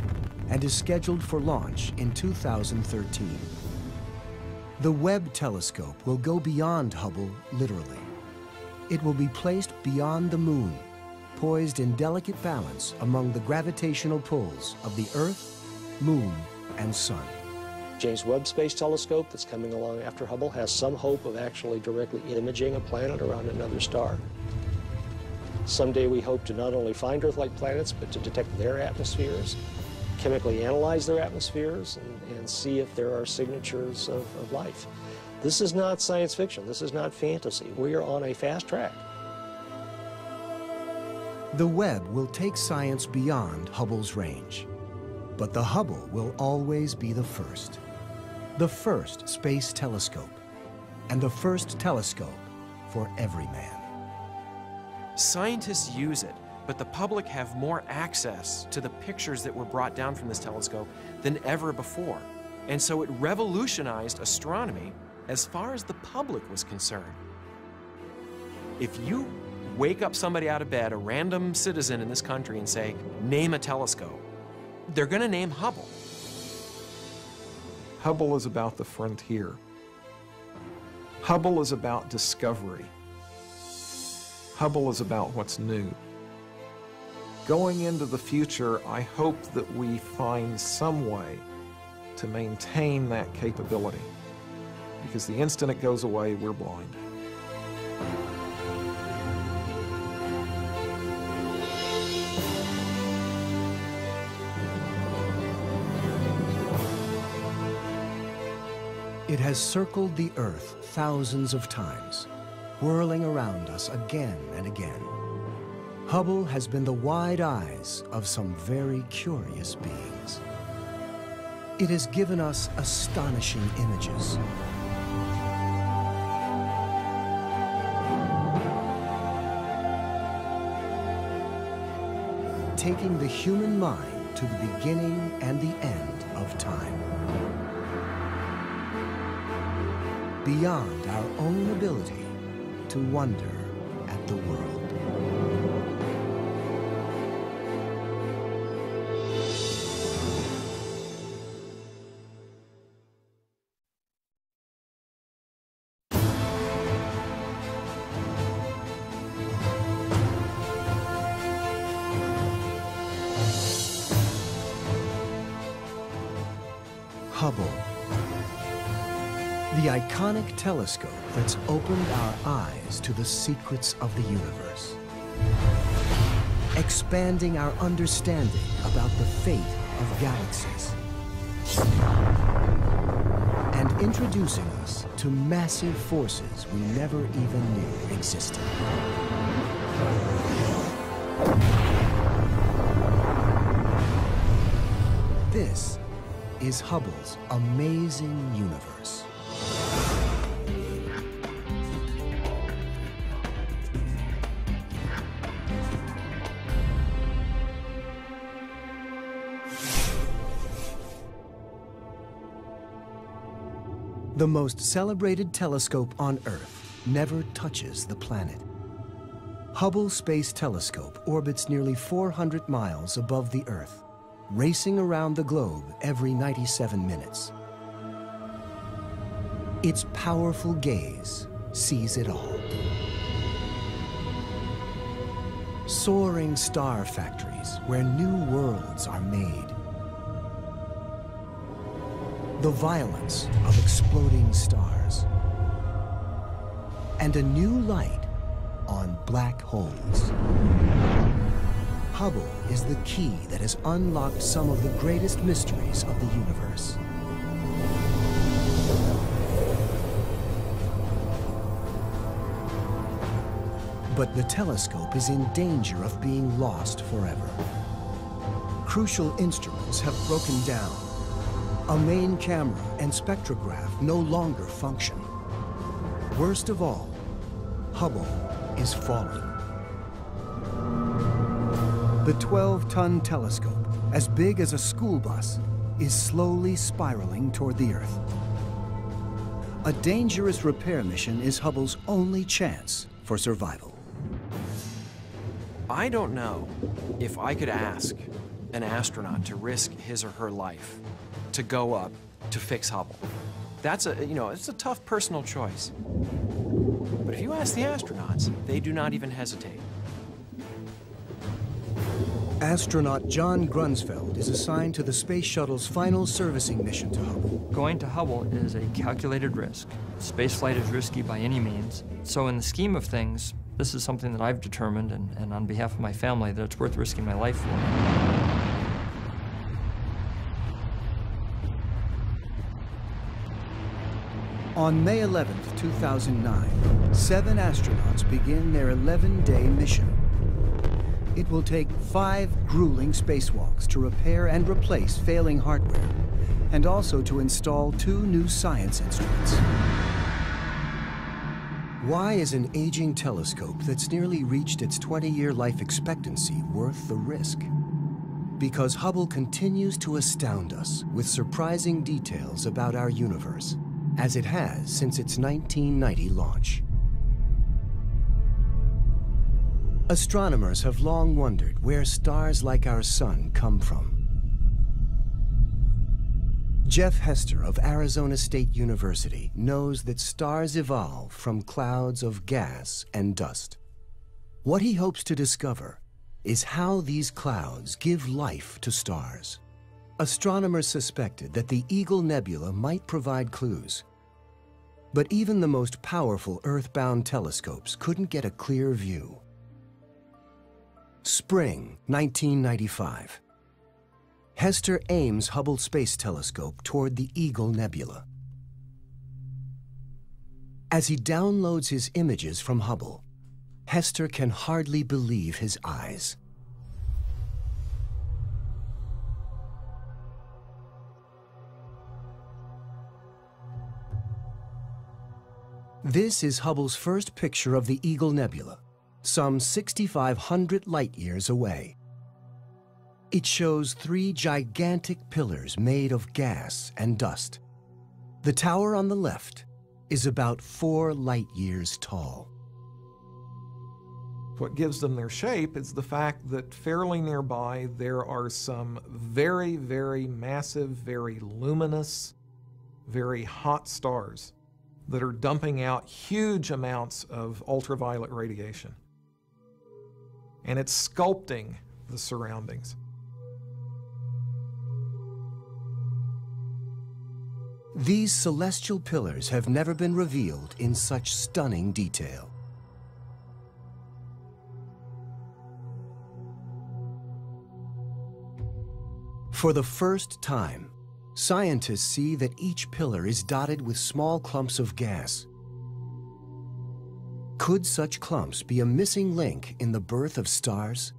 and is scheduled for launch in 2013. The Webb telescope will go beyond Hubble literally. It will be placed beyond the moon, poised in delicate balance among the gravitational pulls of the Earth, moon, and sun. James Webb Space Telescope that's coming along after Hubble has some hope of actually directly imaging a planet around another star. Someday we hope to not only find Earth-like planets, but to detect their atmospheres, chemically analyze their atmospheres, and, and see if there are signatures of, of life. This is not science fiction. This is not fantasy. We are on a fast track. The Webb will take science beyond Hubble's range. But the Hubble will always be the first. The first space telescope. And the first telescope for every man. Scientists use it, but the public have more access to the pictures that were brought down from this telescope than ever before. And so it revolutionized astronomy as far as the public was concerned. If you wake up somebody out of bed, a random citizen in this country, and say, name a telescope, they're going to name Hubble. Hubble is about the frontier. Hubble is about discovery. Hubble is about what's new. Going into the future, I hope that we find some way to maintain that capability. Because the instant it goes away, we're blind. It has circled the Earth thousands of times, whirling around us again and again. Hubble has been the wide eyes of some very curious beings. It has given us astonishing images. Taking the human mind to the beginning and the end of time. Beyond our own ability to wonder at the world. Hubble. The iconic telescope that's opened our eyes to the secrets of the universe. Expanding our understanding about the fate of galaxies. And introducing us to massive forces we never even knew existed. This is Hubble's amazing universe. The most celebrated telescope on Earth never touches the planet. Hubble Space Telescope orbits nearly 400 miles above the Earth, racing around the globe every 97 minutes. Its powerful gaze sees it all. Soaring star factories where new worlds are made. The violence of exploding stars. And a new light on black holes. Hubble is the key that has unlocked some of the greatest mysteries of the universe. But the telescope is in danger of being lost forever. Crucial instruments have broken down. A main camera and spectrograph no longer function. Worst of all, Hubble is falling. The 12-ton telescope, as big as a school bus, is slowly spiraling toward the Earth. A dangerous repair mission is Hubble's only chance for survival. I don't know if I could ask an astronaut to risk his or her life to go up to fix Hubble. That's a, you know, it's a tough personal choice. But if you ask the astronauts, they do not even hesitate. Astronaut John Grunsfeld is assigned to the Space Shuttle's final servicing mission to Hubble. Going to Hubble is a calculated risk. Spaceflight is risky by any means. So in the scheme of things, this is something that I've determined, and, and on behalf of my family, that it's worth risking my life for. On May 11, 2009, seven astronauts begin their 11-day mission. It will take five grueling spacewalks to repair and replace failing hardware, and also to install two new science instruments. Why is an aging telescope that's nearly reached its 20-year life expectancy worth the risk? Because Hubble continues to astound us with surprising details about our universe, as it has since its 1990 launch. Astronomers have long wondered where stars like our sun come from. Jeff Hester of Arizona State University knows that stars evolve from clouds of gas and dust. What he hopes to discover is how these clouds give life to stars. astronomers suspected that the Eagle Nebula might provide clues. But even the most powerful Earthbound telescopes couldn't get a clear view. Spring 1995. Hester aims Hubble Space Telescope toward the Eagle Nebula. As he downloads his images from Hubble, Hester can hardly believe his eyes. This is Hubble's first picture of the Eagle Nebula, some 6,500 light years away. It shows three gigantic pillars made of gas and dust. The tower on the left is about four light years tall. What gives them their shape is the fact that fairly nearby there are some very, very massive, very luminous, very hot stars that are dumping out huge amounts of ultraviolet radiation. And it's sculpting the surroundings. These celestial pillars have never been revealed in such stunning detail. For the first time, scientists see that each pillar is dotted with small clumps of gas. Could such clumps be a missing link in the birth of stars?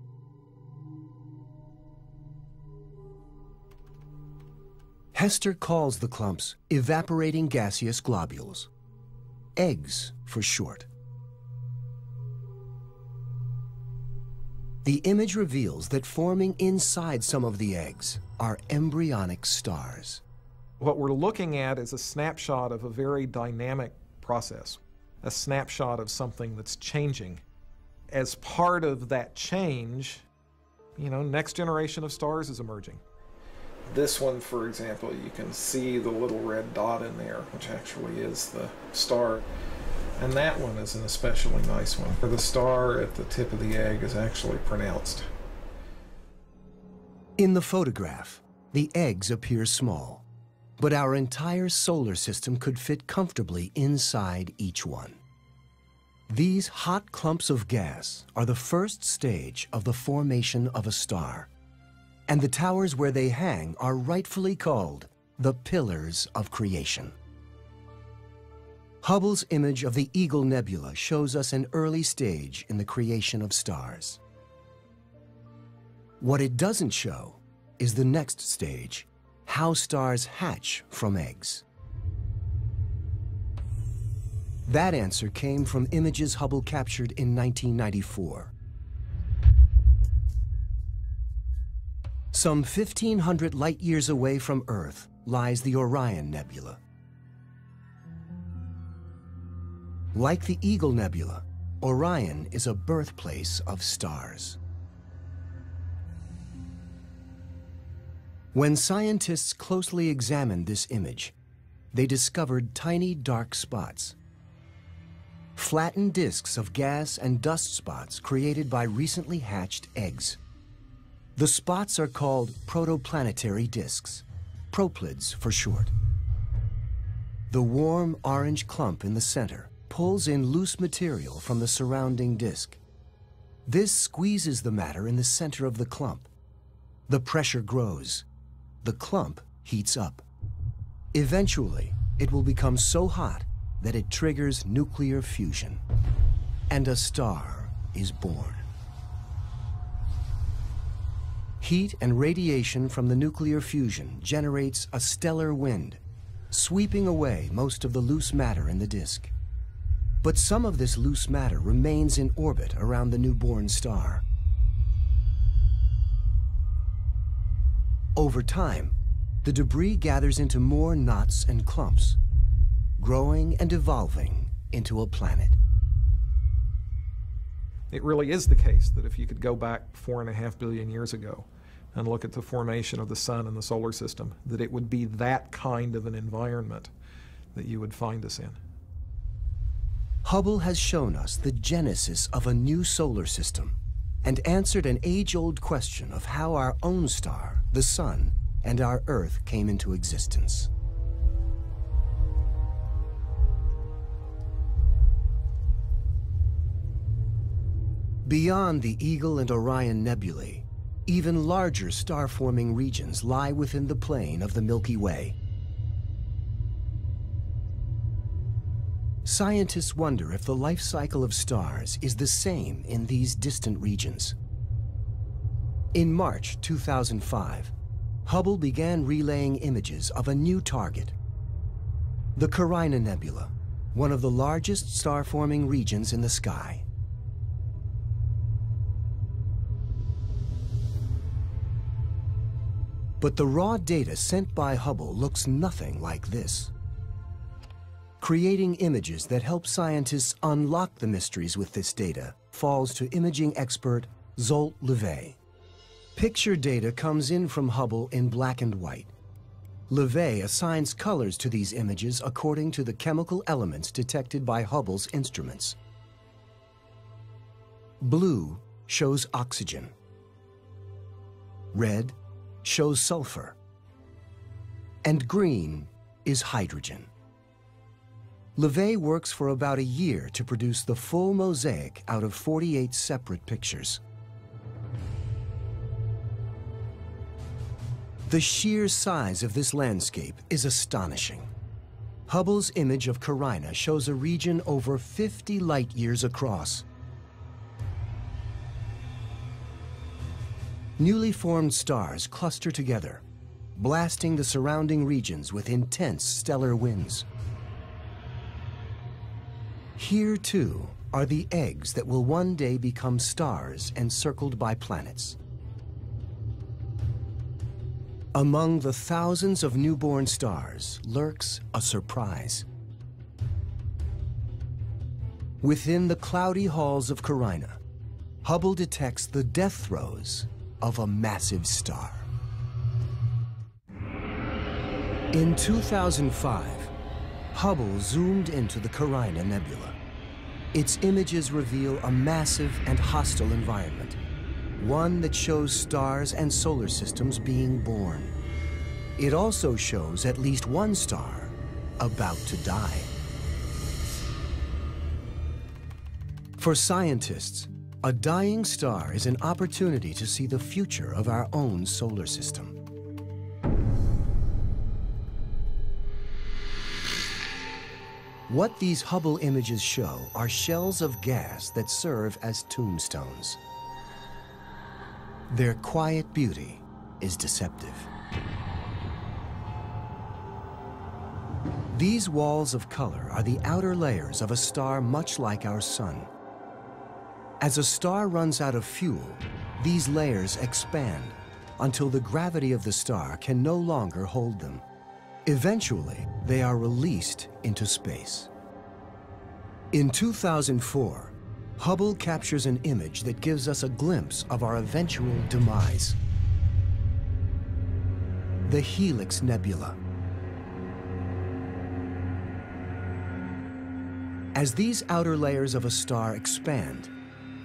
Hester calls the clumps evaporating gaseous globules, eggs for short. The image reveals that forming inside some of the eggs are embryonic stars. What we're looking at is a snapshot of a very dynamic process, a snapshot of something that's changing. As part of that change, you know, next generation of stars is emerging. This one, for example, you can see the little red dot in there, which actually is the star. And that one is an especially nice one, where the star at the tip of the egg is actually pronounced. In the photograph, the eggs appear small, but our entire solar system could fit comfortably inside each one. These hot clumps of gas are the first stage of the formation of a star and the towers where they hang are rightfully called the pillars of creation. Hubble's image of the Eagle Nebula shows us an early stage in the creation of stars. What it doesn't show is the next stage, how stars hatch from eggs. That answer came from images Hubble captured in 1994. Some 1,500 light years away from Earth lies the Orion Nebula. Like the Eagle Nebula, Orion is a birthplace of stars. When scientists closely examined this image, they discovered tiny dark spots. Flattened disks of gas and dust spots created by recently hatched eggs. The spots are called protoplanetary disks, proplyds for short. The warm orange clump in the center pulls in loose material from the surrounding disk. This squeezes the matter in the center of the clump. The pressure grows. The clump heats up. Eventually, it will become so hot that it triggers nuclear fusion. And a star is born. Heat and radiation from the nuclear fusion generates a stellar wind, sweeping away most of the loose matter in the disk. But some of this loose matter remains in orbit around the newborn star. Over time, the debris gathers into more knots and clumps, growing and evolving into a planet. It really is the case that if you could go back four and a half billion years ago and look at the formation of the sun and the solar system, that it would be that kind of an environment that you would find us in. Hubble has shown us the genesis of a new solar system and answered an age-old question of how our own star, the sun, and our Earth came into existence. Beyond the Eagle and Orion nebulae, even larger star-forming regions lie within the plane of the Milky Way. Scientists wonder if the life cycle of stars is the same in these distant regions. In March 2005, Hubble began relaying images of a new target, the Carina Nebula, one of the largest star-forming regions in the sky. But the raw data sent by Hubble looks nothing like this. Creating images that help scientists unlock the mysteries with this data falls to imaging expert Zolt Levay. Picture data comes in from Hubble in black and white. Levay assigns colors to these images according to the chemical elements detected by Hubble's instruments. Blue shows oxygen. Red shows sulfur, and green is hydrogen. Levay works for about a year to produce the full mosaic out of 48 separate pictures. The sheer size of this landscape is astonishing. Hubble's image of Carina shows a region over 50 light years across, Newly formed stars cluster together, blasting the surrounding regions with intense stellar winds. Here, too, are the eggs that will one day become stars encircled by planets. Among the thousands of newborn stars lurks a surprise. Within the cloudy halls of Carina, Hubble detects the death throes of a massive star. In 2005, Hubble zoomed into the Carina Nebula. Its images reveal a massive and hostile environment, one that shows stars and solar systems being born. It also shows at least one star about to die. For scientists, a dying star is an opportunity to see the future of our own solar system. What these Hubble images show are shells of gas that serve as tombstones. Their quiet beauty is deceptive. These walls of color are the outer layers of a star much like our sun. As a star runs out of fuel, these layers expand until the gravity of the star can no longer hold them. Eventually, they are released into space. In 2004, Hubble captures an image that gives us a glimpse of our eventual demise. The Helix Nebula. As these outer layers of a star expand,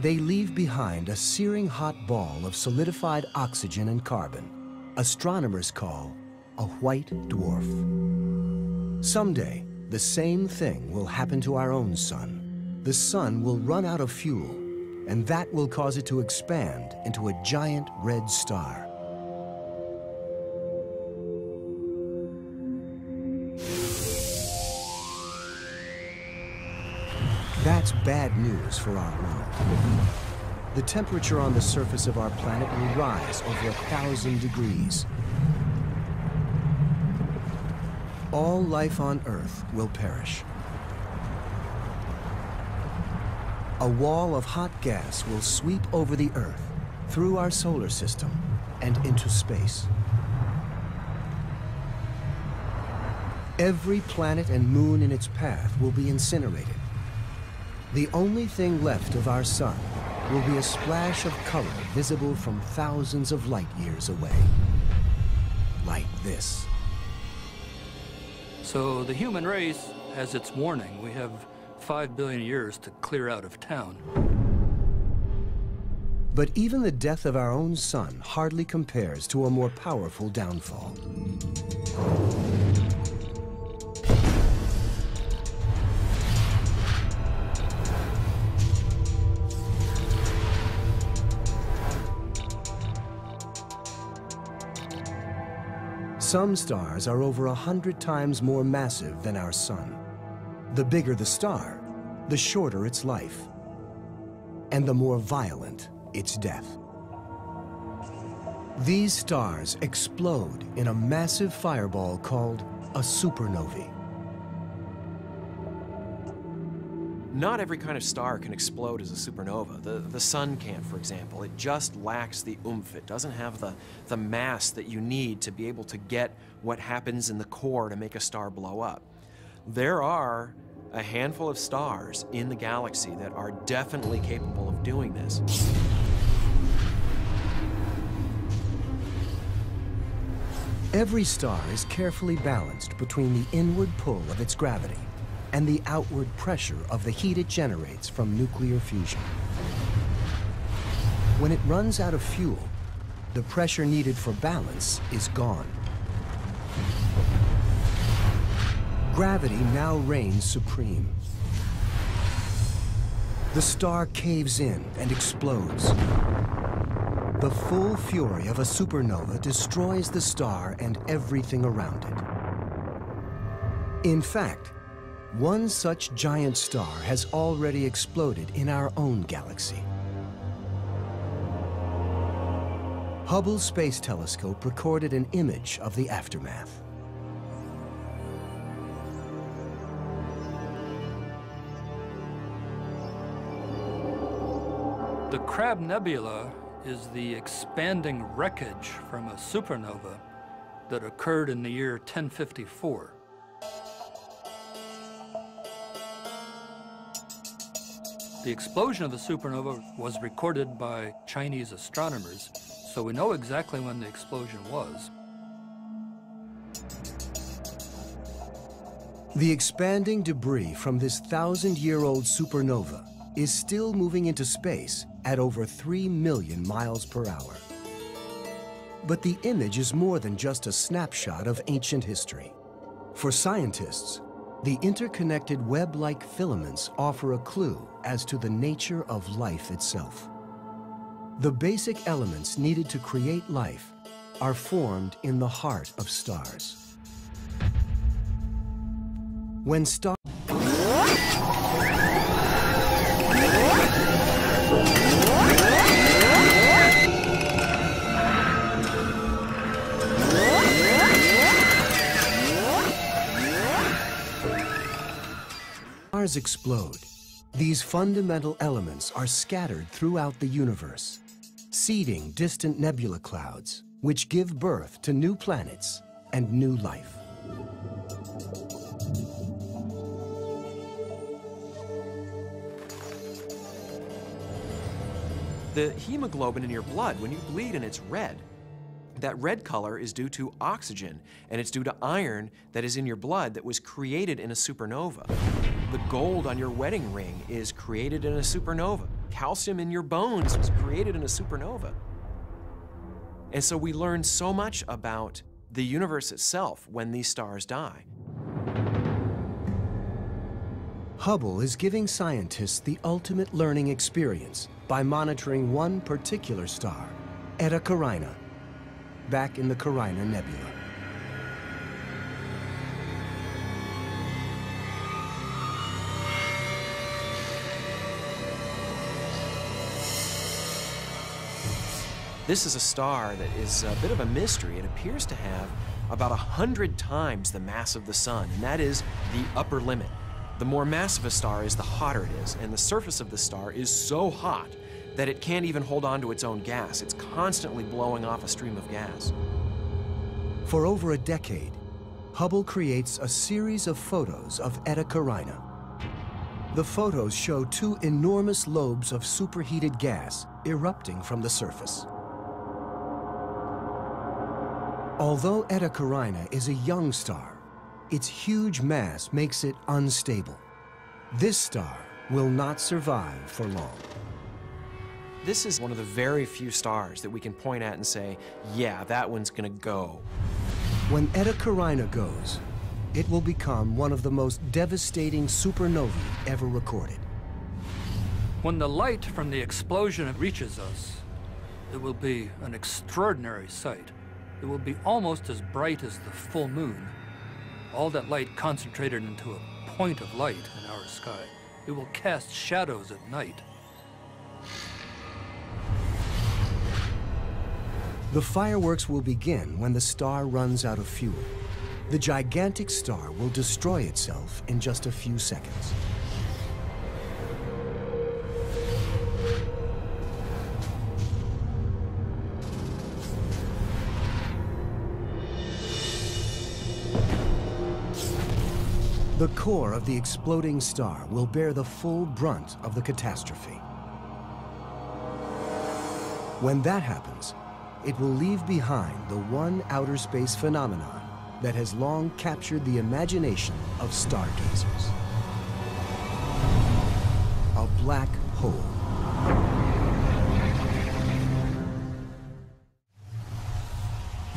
they leave behind a searing hot ball of solidified oxygen and carbon, astronomers call a white dwarf. Someday, the same thing will happen to our own sun. The sun will run out of fuel, and that will cause it to expand into a giant red star. That's bad news for our world. The temperature on the surface of our planet will rise over a thousand degrees. All life on Earth will perish. A wall of hot gas will sweep over the Earth, through our solar system, and into space. Every planet and moon in its path will be incinerated. The only thing left of our sun will be a splash of color visible from thousands of light years away. Like this. So the human race has its warning. We have five billion years to clear out of town. But even the death of our own sun hardly compares to a more powerful downfall. Some stars are over a hundred times more massive than our sun. The bigger the star, the shorter its life, and the more violent its death. These stars explode in a massive fireball called a supernovae. Not every kind of star can explode as a supernova. The, the sun can't, for example. It just lacks the oomph. It doesn't have the, the mass that you need to be able to get what happens in the core to make a star blow up. There are a handful of stars in the galaxy that are definitely capable of doing this. Every star is carefully balanced between the inward pull of its gravity and the outward pressure of the heat it generates from nuclear fusion. When it runs out of fuel, the pressure needed for balance is gone. Gravity now reigns supreme. The star caves in and explodes. The full fury of a supernova destroys the star and everything around it. In fact, one such giant star has already exploded in our own galaxy. Hubble Space Telescope recorded an image of the aftermath. The Crab Nebula is the expanding wreckage from a supernova that occurred in the year 1054. The explosion of the supernova was recorded by Chinese astronomers, so we know exactly when the explosion was. The expanding debris from this thousand-year-old supernova is still moving into space at over 3 million miles per hour. But the image is more than just a snapshot of ancient history. For scientists, the interconnected web-like filaments offer a clue as to the nature of life itself. The basic elements needed to create life are formed in the heart of stars. When stars explode, these fundamental elements are scattered throughout the universe, seeding distant nebula clouds, which give birth to new planets and new life. The hemoglobin in your blood, when you bleed and it's red, that red color is due to oxygen, and it's due to iron that is in your blood that was created in a supernova. The gold on your wedding ring is created in a supernova. Calcium in your bones was created in a supernova. And so we learn so much about the universe itself when these stars die. Hubble is giving scientists the ultimate learning experience by monitoring one particular star, Eta Carina, back in the Carina Nebula. This is a star that is a bit of a mystery. It appears to have about 100 times the mass of the sun, and that is the upper limit. The more massive a star is, the hotter it is, and the surface of the star is so hot that it can't even hold on to its own gas. It's constantly blowing off a stream of gas. For over a decade, Hubble creates a series of photos of Eta Carina. The photos show two enormous lobes of superheated gas erupting from the surface. Although Eta Carina is a young star, its huge mass makes it unstable. This star will not survive for long. This is one of the very few stars that we can point at and say, yeah, that one's gonna go. When Eta Carina goes, it will become one of the most devastating supernovae ever recorded. When the light from the explosion reaches us, it will be an extraordinary sight. It will be almost as bright as the full moon. All that light concentrated into a point of light in our sky. It will cast shadows at night. The fireworks will begin when the star runs out of fuel. The gigantic star will destroy itself in just a few seconds. The core of the exploding star will bear the full brunt of the catastrophe. When that happens, it will leave behind the one outer space phenomenon that has long captured the imagination of stargazers. A black hole.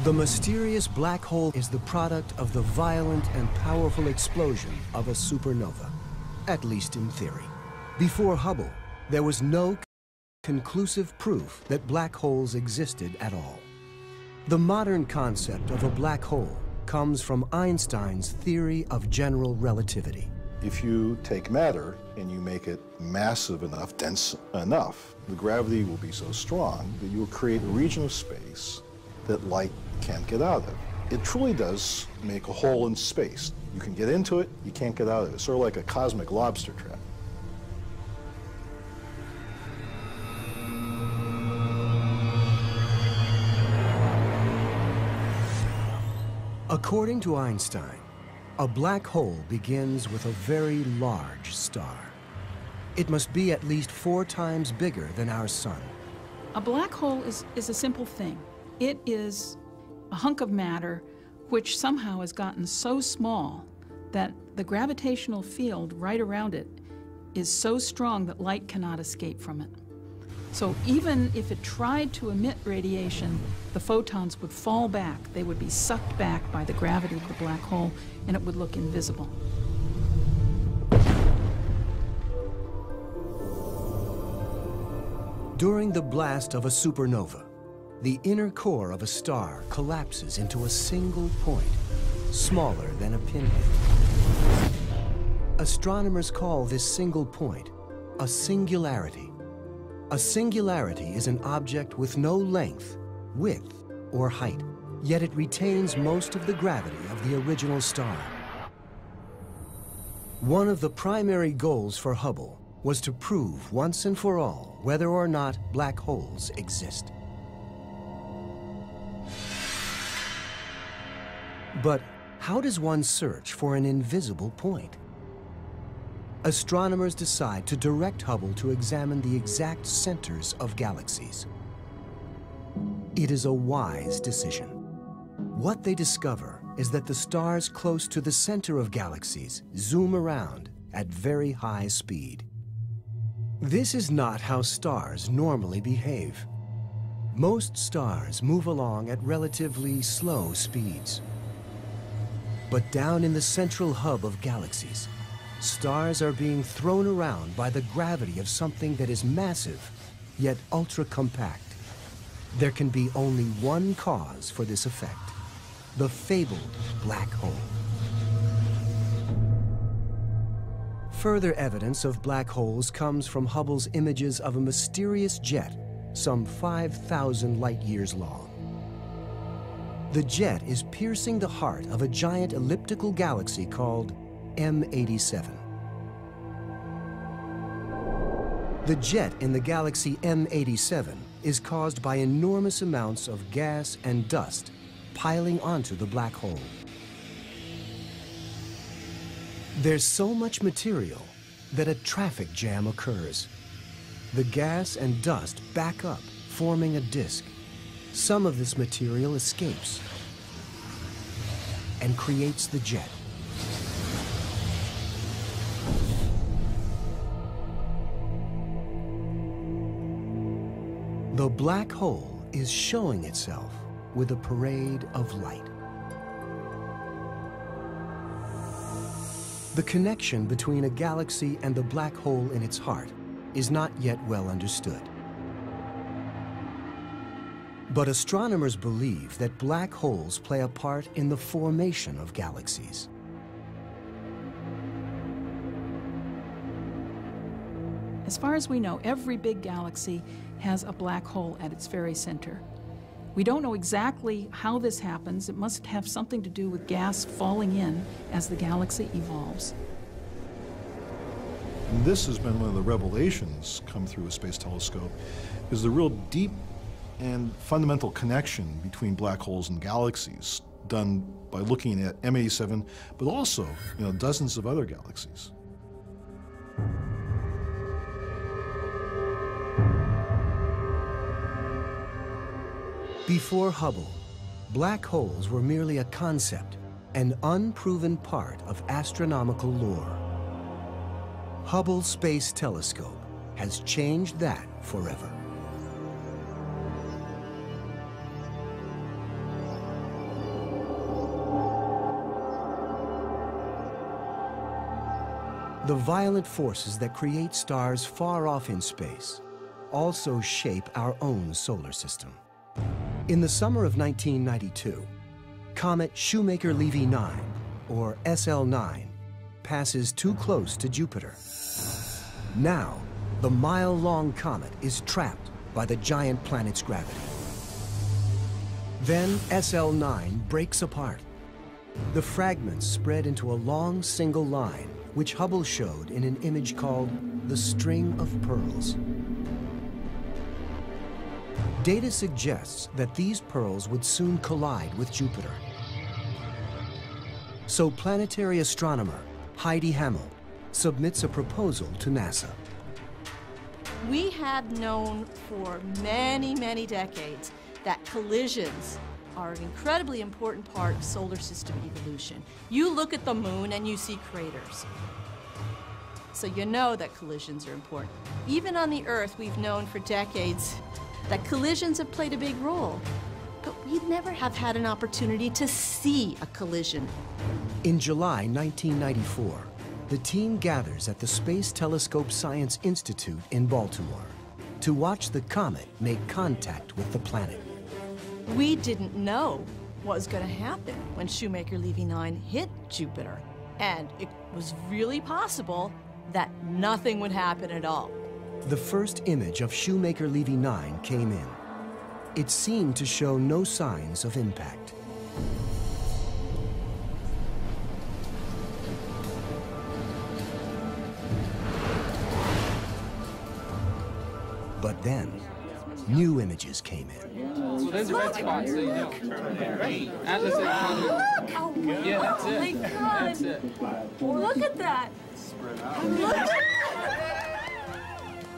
The mysterious black hole is the product of the violent and powerful explosion of a supernova, at least in theory. Before Hubble, there was no conclusive proof that black holes existed at all. The modern concept of a black hole comes from Einstein's theory of general relativity. If you take matter and you make it massive enough, dense enough, the gravity will be so strong that you'll create a region of space that light can't get out of. It It truly does make a hole in space. You can get into it, you can't get out of it. It's sort of like a cosmic lobster trap. According to Einstein, a black hole begins with a very large star. It must be at least four times bigger than our sun. A black hole is, is a simple thing. It is a hunk of matter which somehow has gotten so small that the gravitational field right around it is so strong that light cannot escape from it. So even if it tried to emit radiation, the photons would fall back. They would be sucked back by the gravity of the black hole, and it would look invisible. During the blast of a supernova, the inner core of a star collapses into a single point, smaller than a pinhead. Astronomers call this single point a singularity. A singularity is an object with no length, width, or height, yet it retains most of the gravity of the original star. One of the primary goals for Hubble was to prove once and for all whether or not black holes exist. But how does one search for an invisible point? Astronomers decide to direct Hubble to examine the exact centers of galaxies. It is a wise decision. What they discover is that the stars close to the center of galaxies zoom around at very high speed. This is not how stars normally behave. Most stars move along at relatively slow speeds. But down in the central hub of galaxies, stars are being thrown around by the gravity of something that is massive, yet ultra-compact. There can be only one cause for this effect, the fabled black hole. Further evidence of black holes comes from Hubble's images of a mysterious jet some 5,000 light years long. The jet is piercing the heart of a giant elliptical galaxy called M87. The jet in the galaxy M87 is caused by enormous amounts of gas and dust piling onto the black hole. There's so much material that a traffic jam occurs. The gas and dust back up, forming a disk. Some of this material escapes and creates the jet. The black hole is showing itself with a parade of light. The connection between a galaxy and the black hole in its heart is not yet well understood. But astronomers believe that black holes play a part in the formation of galaxies. As far as we know, every big galaxy has a black hole at its very center. We don't know exactly how this happens. It must have something to do with gas falling in as the galaxy evolves. And this has been one of the revelations come through a space telescope, is the real deep and fundamental connection between black holes and galaxies done by looking at M87, but also you know, dozens of other galaxies. Before Hubble, black holes were merely a concept, an unproven part of astronomical lore. Hubble Space Telescope has changed that forever. The violent forces that create stars far off in space also shape our own solar system. In the summer of 1992, comet Shoemaker-Levy 9, or SL9, passes too close to Jupiter. Now, the mile-long comet is trapped by the giant planet's gravity. Then SL9 breaks apart. The fragments spread into a long single line, which Hubble showed in an image called the String of Pearls. Data suggests that these pearls would soon collide with Jupiter. So planetary astronomer Heidi Hammel submits a proposal to NASA. We have known for many, many decades that collisions are an incredibly important part of solar system evolution. You look at the moon and you see craters. So you know that collisions are important. Even on the Earth, we've known for decades that collisions have played a big role. But we never have had an opportunity to see a collision. In July 1994, the team gathers at the Space Telescope Science Institute in Baltimore to watch the comet make contact with the planet. We didn't know what was going to happen when Shoemaker-Levy 9 hit Jupiter. And it was really possible that nothing would happen at all. The first image of Shoemaker-Levy 9 came in. It seemed to show no signs of impact. But then, new images came in. So there's a red spot, so you know. Atlas Look! Oh, Yeah, that's oh it. my God! That's it. Look at that! Look!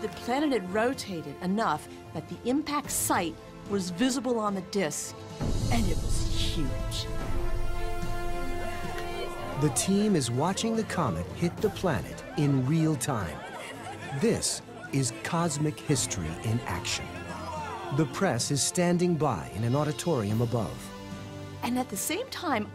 The planet had rotated enough that the impact site was visible on the disk, and it was huge. The team is watching the comet hit the planet in real time. This is cosmic history in action. The press is standing by in an auditorium above. And at the same time,